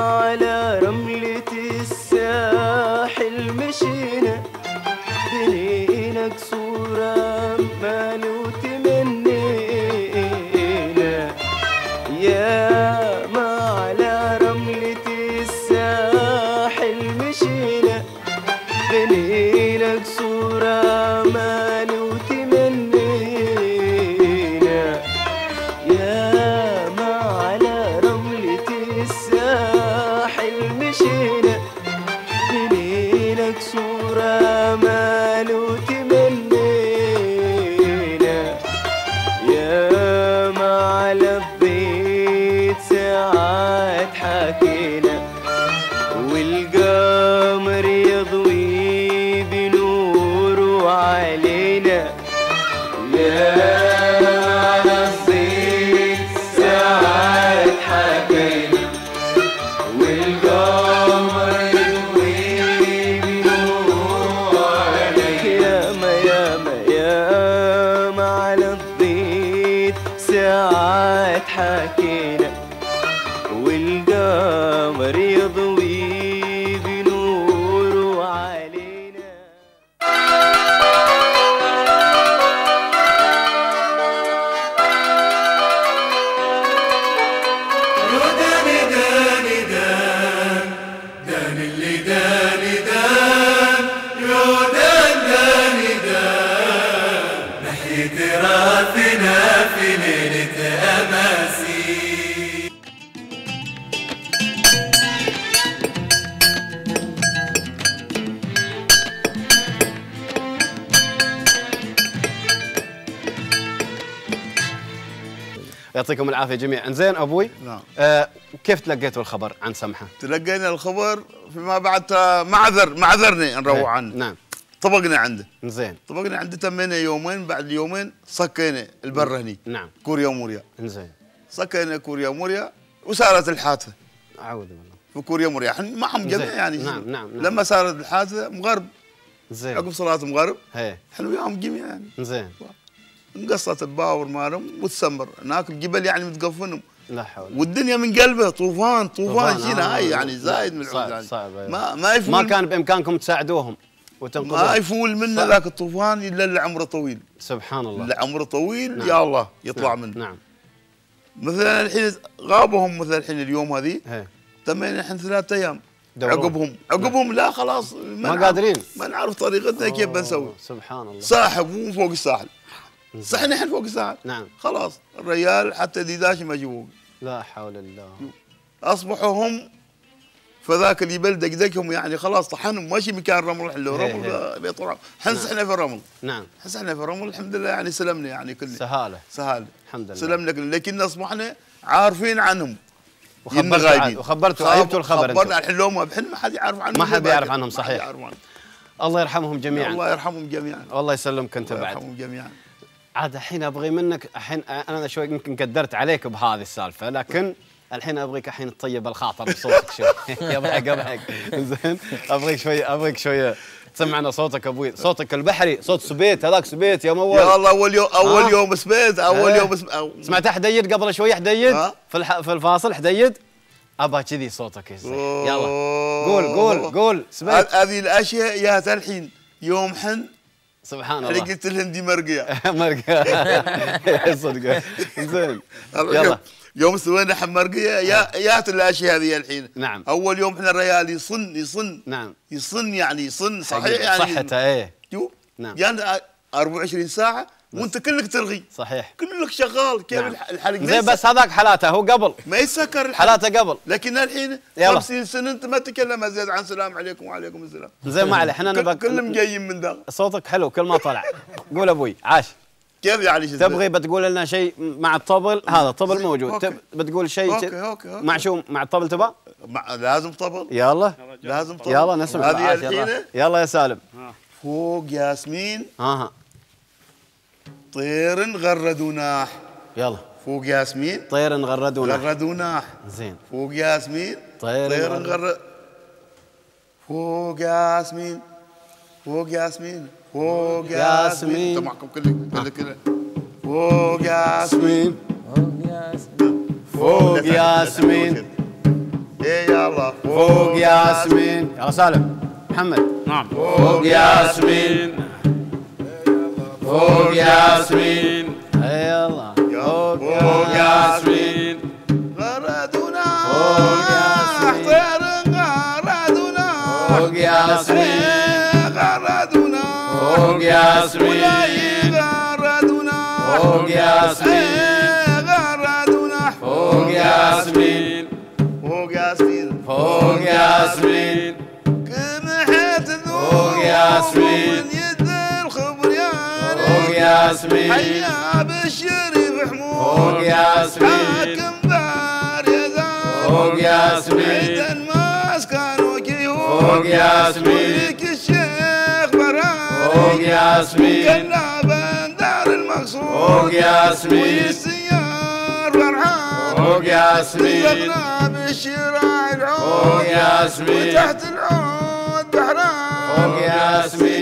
يا العافية جميعا. زين أبوي نعم. آه كيف تلقيتوا الخبر؟ عن سمحة. تلقينا الخبر فيما بعد آه، معذر معذرني نروح إيه، عنه. نعم. طبقنا عنده. زين. طبقنا عنده تمينا يومين بعد يومين صكينا البر هني. نعم. كوريا وموريا. زين. صكينا كوريا وموريا وصارت الحادثة. أعوذ بالله. في كوريا وموريا. إحنا معهم جميع. يعني. نعم، نعم، نعم. لما صارت الحادثة مغرب. زين. عقب صلاة مغرب. هي. إحنا وياهم جميع يعني زين انقصت الباور مالهم وتسمر. هناك الجبل يعني متقفنهم. لا حول. والدنيا من قلبه طوفان طوفان شيء آه، هاي يعني زايد من صعب- يعني صعب، أيوة. ما ما يفول ما كان بإمكانكم تساعدوهم ما وتنقذوهم يفول منا. ذاك الطوفان إلا اللي عمره طويل. سبحان الله. اللي عمره طويل نعم. يا الله يطلع نعم. منه. نعم. مثلا الحين غابهم مثلا الحين اليوم هذه. تمينا الحين ثلاثة أيام. دورون. عقبهم. عقبهم لا خلاص. ما نعرف- قادرين. ما نعرف طريقتنا كيف بنسوي. سبحان الله. ساحب مو فوق الساحل صح الحين فوق الساحل نعم. خلاص الريال حتى ديداش ما لا حول الله. أصبحوا هم فذاك اللي بلد دقدقهم يعني خلاص طحنهم ماشي مكان رمل حلو رمل بيطلع حنس إحنا في الرمل نعم. حنس إحنا في الرمل الحمد لله يعني سلمنا يعني كلنا. سهالة. سهال الحمد لله. سلمنا كلنا. لكن أصبحنا عارفين عنهم. وخبرتوا ينا غايبين. وخبرتوا الخبر خبرنا. الحين لو ما بحن ما حد يعرف عنهم. ما حد يعرف. عنهم، صحيح. الله يرحمهم جميعا. الله يرحمهم جميعا. والله يسلمك أنت الله بعد. يرحمهم جميعا. عاد الحين أبغي منك الحين أنا شوي يمكن قدرت عليك بهذه السالفة لكن الحين أبغيك الحين تطيب الخاطر بصوتك شوي. (laughs) يضحك يضحك زين؟ أبغيك شوي أبغيك شوية تسمعنا صوتك أبوي. صوتك البحري صوت سبيت هذاك سبيت يا مول يا الله أول يوم أول آه. يوم سبيت أول إيه. يوم اسم أو- سمعت حديد قبل شوي حديد؟ ها؟ في الح... في الفاصل حديد؟ ابا كذي صوتك يلا. قول قول قول سبيت. هذ- هذه الأشياء يا الحين يوم حن سبحان الله. قلت لهم دي مرقية. (laughs) مرقة (laughs) صدق. زين. يلا. يوم سوينا حمرقيه يا يا الاشياء هذه الحين. نعم. أول يوم إحنا الريال يصن يصن. نعم. يصن يعني يصن صحيح. يعني. صحته إيه. نعم. يعني 24 ساعة وانت كلك ترغي. صحيح. كلك شغال. كيف نعم. الح- الحلق ما زين بس هذاك حالاته هو قبل. ما يسكر الحلق. حالاته قبل. لكن الحين يلا. 50 سنة انت ما تتكلم زيد عن سلام عليكم وعليكم السلام. زين ما عليه. إحنا نبغى كلهم جايين من داخل. صوتك حلو كل ما طلع. قول أبوي. عاش. كيف يعني؟ تبغي بتقول لنا شيء مع الطبل؟ هذا الطبل موجود. OK. تب بتقول شيء OK، OK، OK. مع شو؟ مع الطبل تبى مع- لازم طبل. يلا. لازم طبل. يلا نسمع. هذه يلا. الحين؟ يلا يا سالم. فوق ياسمين. ها ها طير غرد وناح يلا. فوق ياسمين. طير نغردونا غرد وناح زين. فوق ياسمين. طير طير غرد. غرد فوق ياسمين. فوق ياسمين. فوق ياسمين. ياسمين. انت معكم كله كله كله فوق ياسمين. فوق ياسمين. إيه يلا فوق ياسمين. يلا سالم. محمد. نعم. فوق ياسمين. فوق ياسمين يلا فوق ياسمين غرد فوق وناح ياسمين. طير غرد وناح فوق ياسمين. إيه، غرد وناح فوق ياسمين. ولاي غرد وناح فوق ياسمين. إيه، غرد وناح فوق ياسمين فوق ياسمين فوق ياسمين كمحت ذوق فوق ياسمين. ياسمين. حيا بالشريف حمود فوق ياسمين. حاكم دار يزال فوق ياسمين. عيد المسكن وكيهود. فوق ياسمين. ولك الشيخ براني فوق ياسمين. كلا بندار المقصود. فوق ياسمين. والسيار فرحان فوق ياسمين. رزقنا بالشراع العود. فوق ياسمين. وتحت العود بحران فوق ياسمين.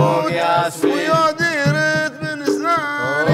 سقاك الله يا العروس فوق ياسمين. ويا ديرة من سنان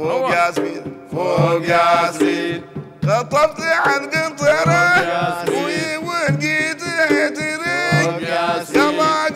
فوق ياسمين فوق ياسمين. خطفت عن قنطرة وي ولقيت تريق. يلا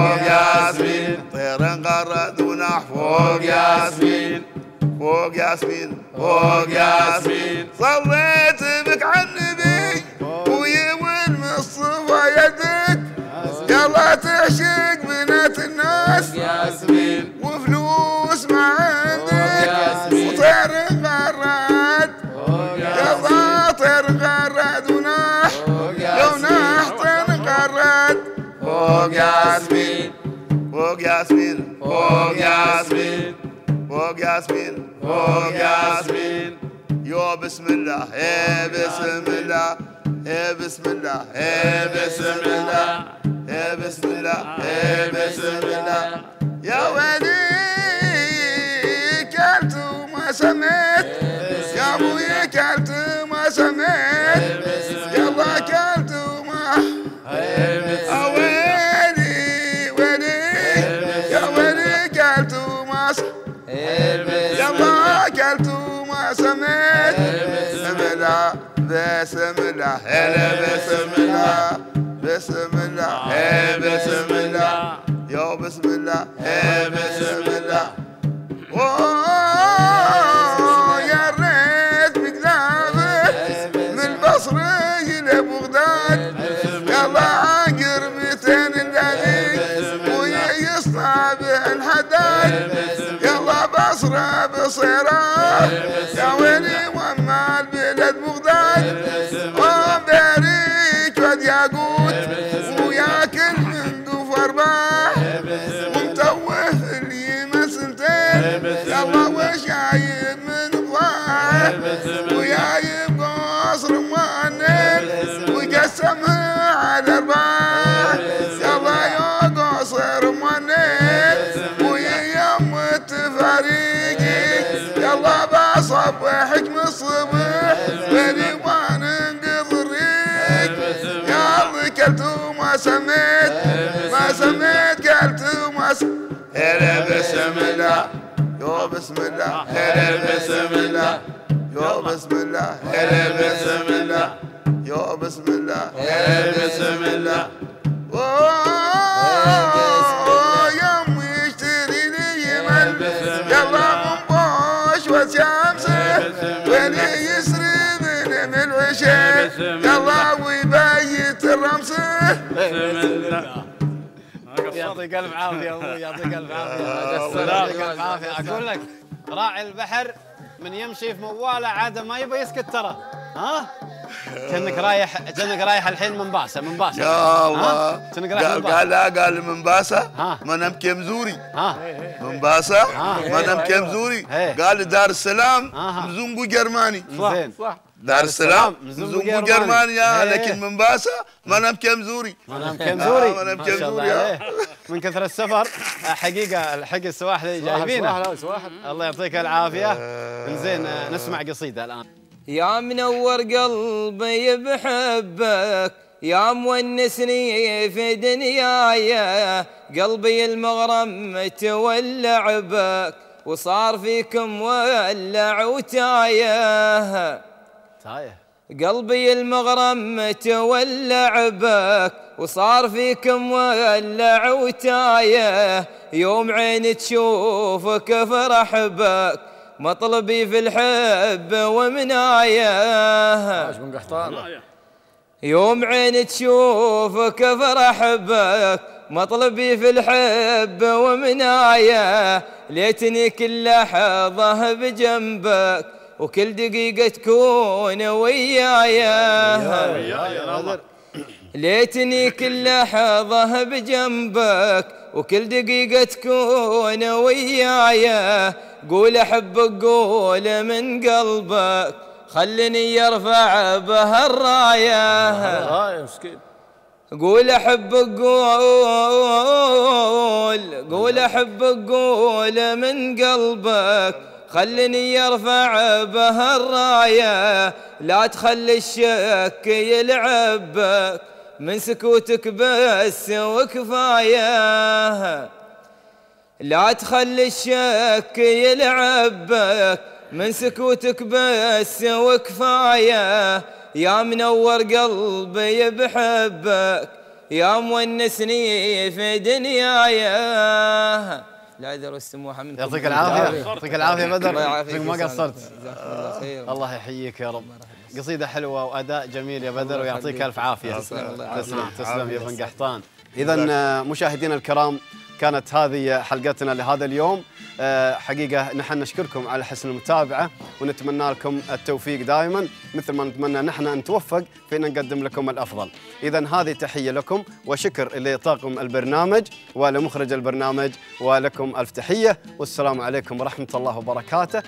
فوق ياسمين. طير غرد ونح فوق ياسمين. فوق ياسمين فوق ياسمين. صليت بك على النبي ويول مصطفى يدك يلا تعشق بنات الناس ياسمين. وفلوس ما عندك. وطير غرد يلا طير غرد وناح لو ناح طير غرد فوق ياسمين الله يا بسم الله يا بسم الله يا بسم الله يا بسم الله يا بسم الله يا ولي كلت وما سميت يا أبوي كلت وما سميت بسم الله هلا بسم الله بسم الله هي بسم وما سميت ما سميت كلت وما سميت هلا بسم الله يا بسم الله هلا بسم الله يا بسم الله هلا بسم الله يا بسم الله هلا بسم الله أوه، يا الرمسه يعطيك ألف عافية أبوي يعطيك ألف عافية. يعطيك ألف عافية. أقول لك راعي البحر من يمشي في موالة عادة ما يبغى يسكت ترى. ها؟ كأنك رايح كأنك رايح الحين من باسه من باسه يا الله. كأنك رايح من قال لا قال من باسه. ما نم كمزوري ها؟ من باسه ها. ما نم كمزوري إيه. قال دار السلام ها. مزونقو جرماني. زين. دار السلام. مزونقو مزونقو جرماني. جرماني. يا إيه. لكن من باسه ما كمزوري أنا كمزوري آه، ما شاء الله بكمزوري، آه. عليه. من كثر السفر حقيقة الحق السواحلي جايبينه. الله يعطيك العافية. زين نسمع قصيدة الآن. يا منور قلبي بحبك يا مونسني في دنياي قلبي المغرم تولع بك وصار فيكم ولع وتايه تايه قلبي المغرم تولع بك وصار فيكم ولع وتاية. يوم عيني تشوفك فرح بك مطلبي في الحب ومناية. من قحطانة. يوم عيني تشوفك فرح بك مطلبي في الحب ومنايا ليتني كل لحظة بجنبك وكل دقيقة تكون ويايا ليتني كل لحظة بجنبك وكل دقيقة تكون ويايا قول أحبك قول من قلبك خلني يرفع به الراية هاي مسكين. قول أحبك قول قول أحبك قول من قلبك خلني يرفع به الراية. لا تخلي الشك يلعب بك من سكوتك بس وكفاية. لا تخلي الشك يلعب بك من سكوتك بس وكفاية. يا منور قلبي بحبك يا مونسني في دنياي. العذر والسموحه منكم. يعطيك العافية. يعطيك العافية بدر. ما قصرت الله يحييك يا رب. قصيدة حلوة وأداء جميل يا بدر ويعطيك ألف عافية. تسلم،. تسلم تسلم يا بن قحطان. اذا مشاهدينا الكرام كانت هذه حلقتنا لهذا اليوم. آه، حقيقة نحن نشكركم على حسن المتابعة ونتمنى لكم التوفيق دائما. مثل ما نتمنى نحن أن نتوفق في أن نقدم لكم الأفضل. إذا هذه تحية لكم وشكر لطاقم البرنامج ولمخرج البرنامج ولكم ألف تحية. والسلام عليكم ورحمة الله وبركاته.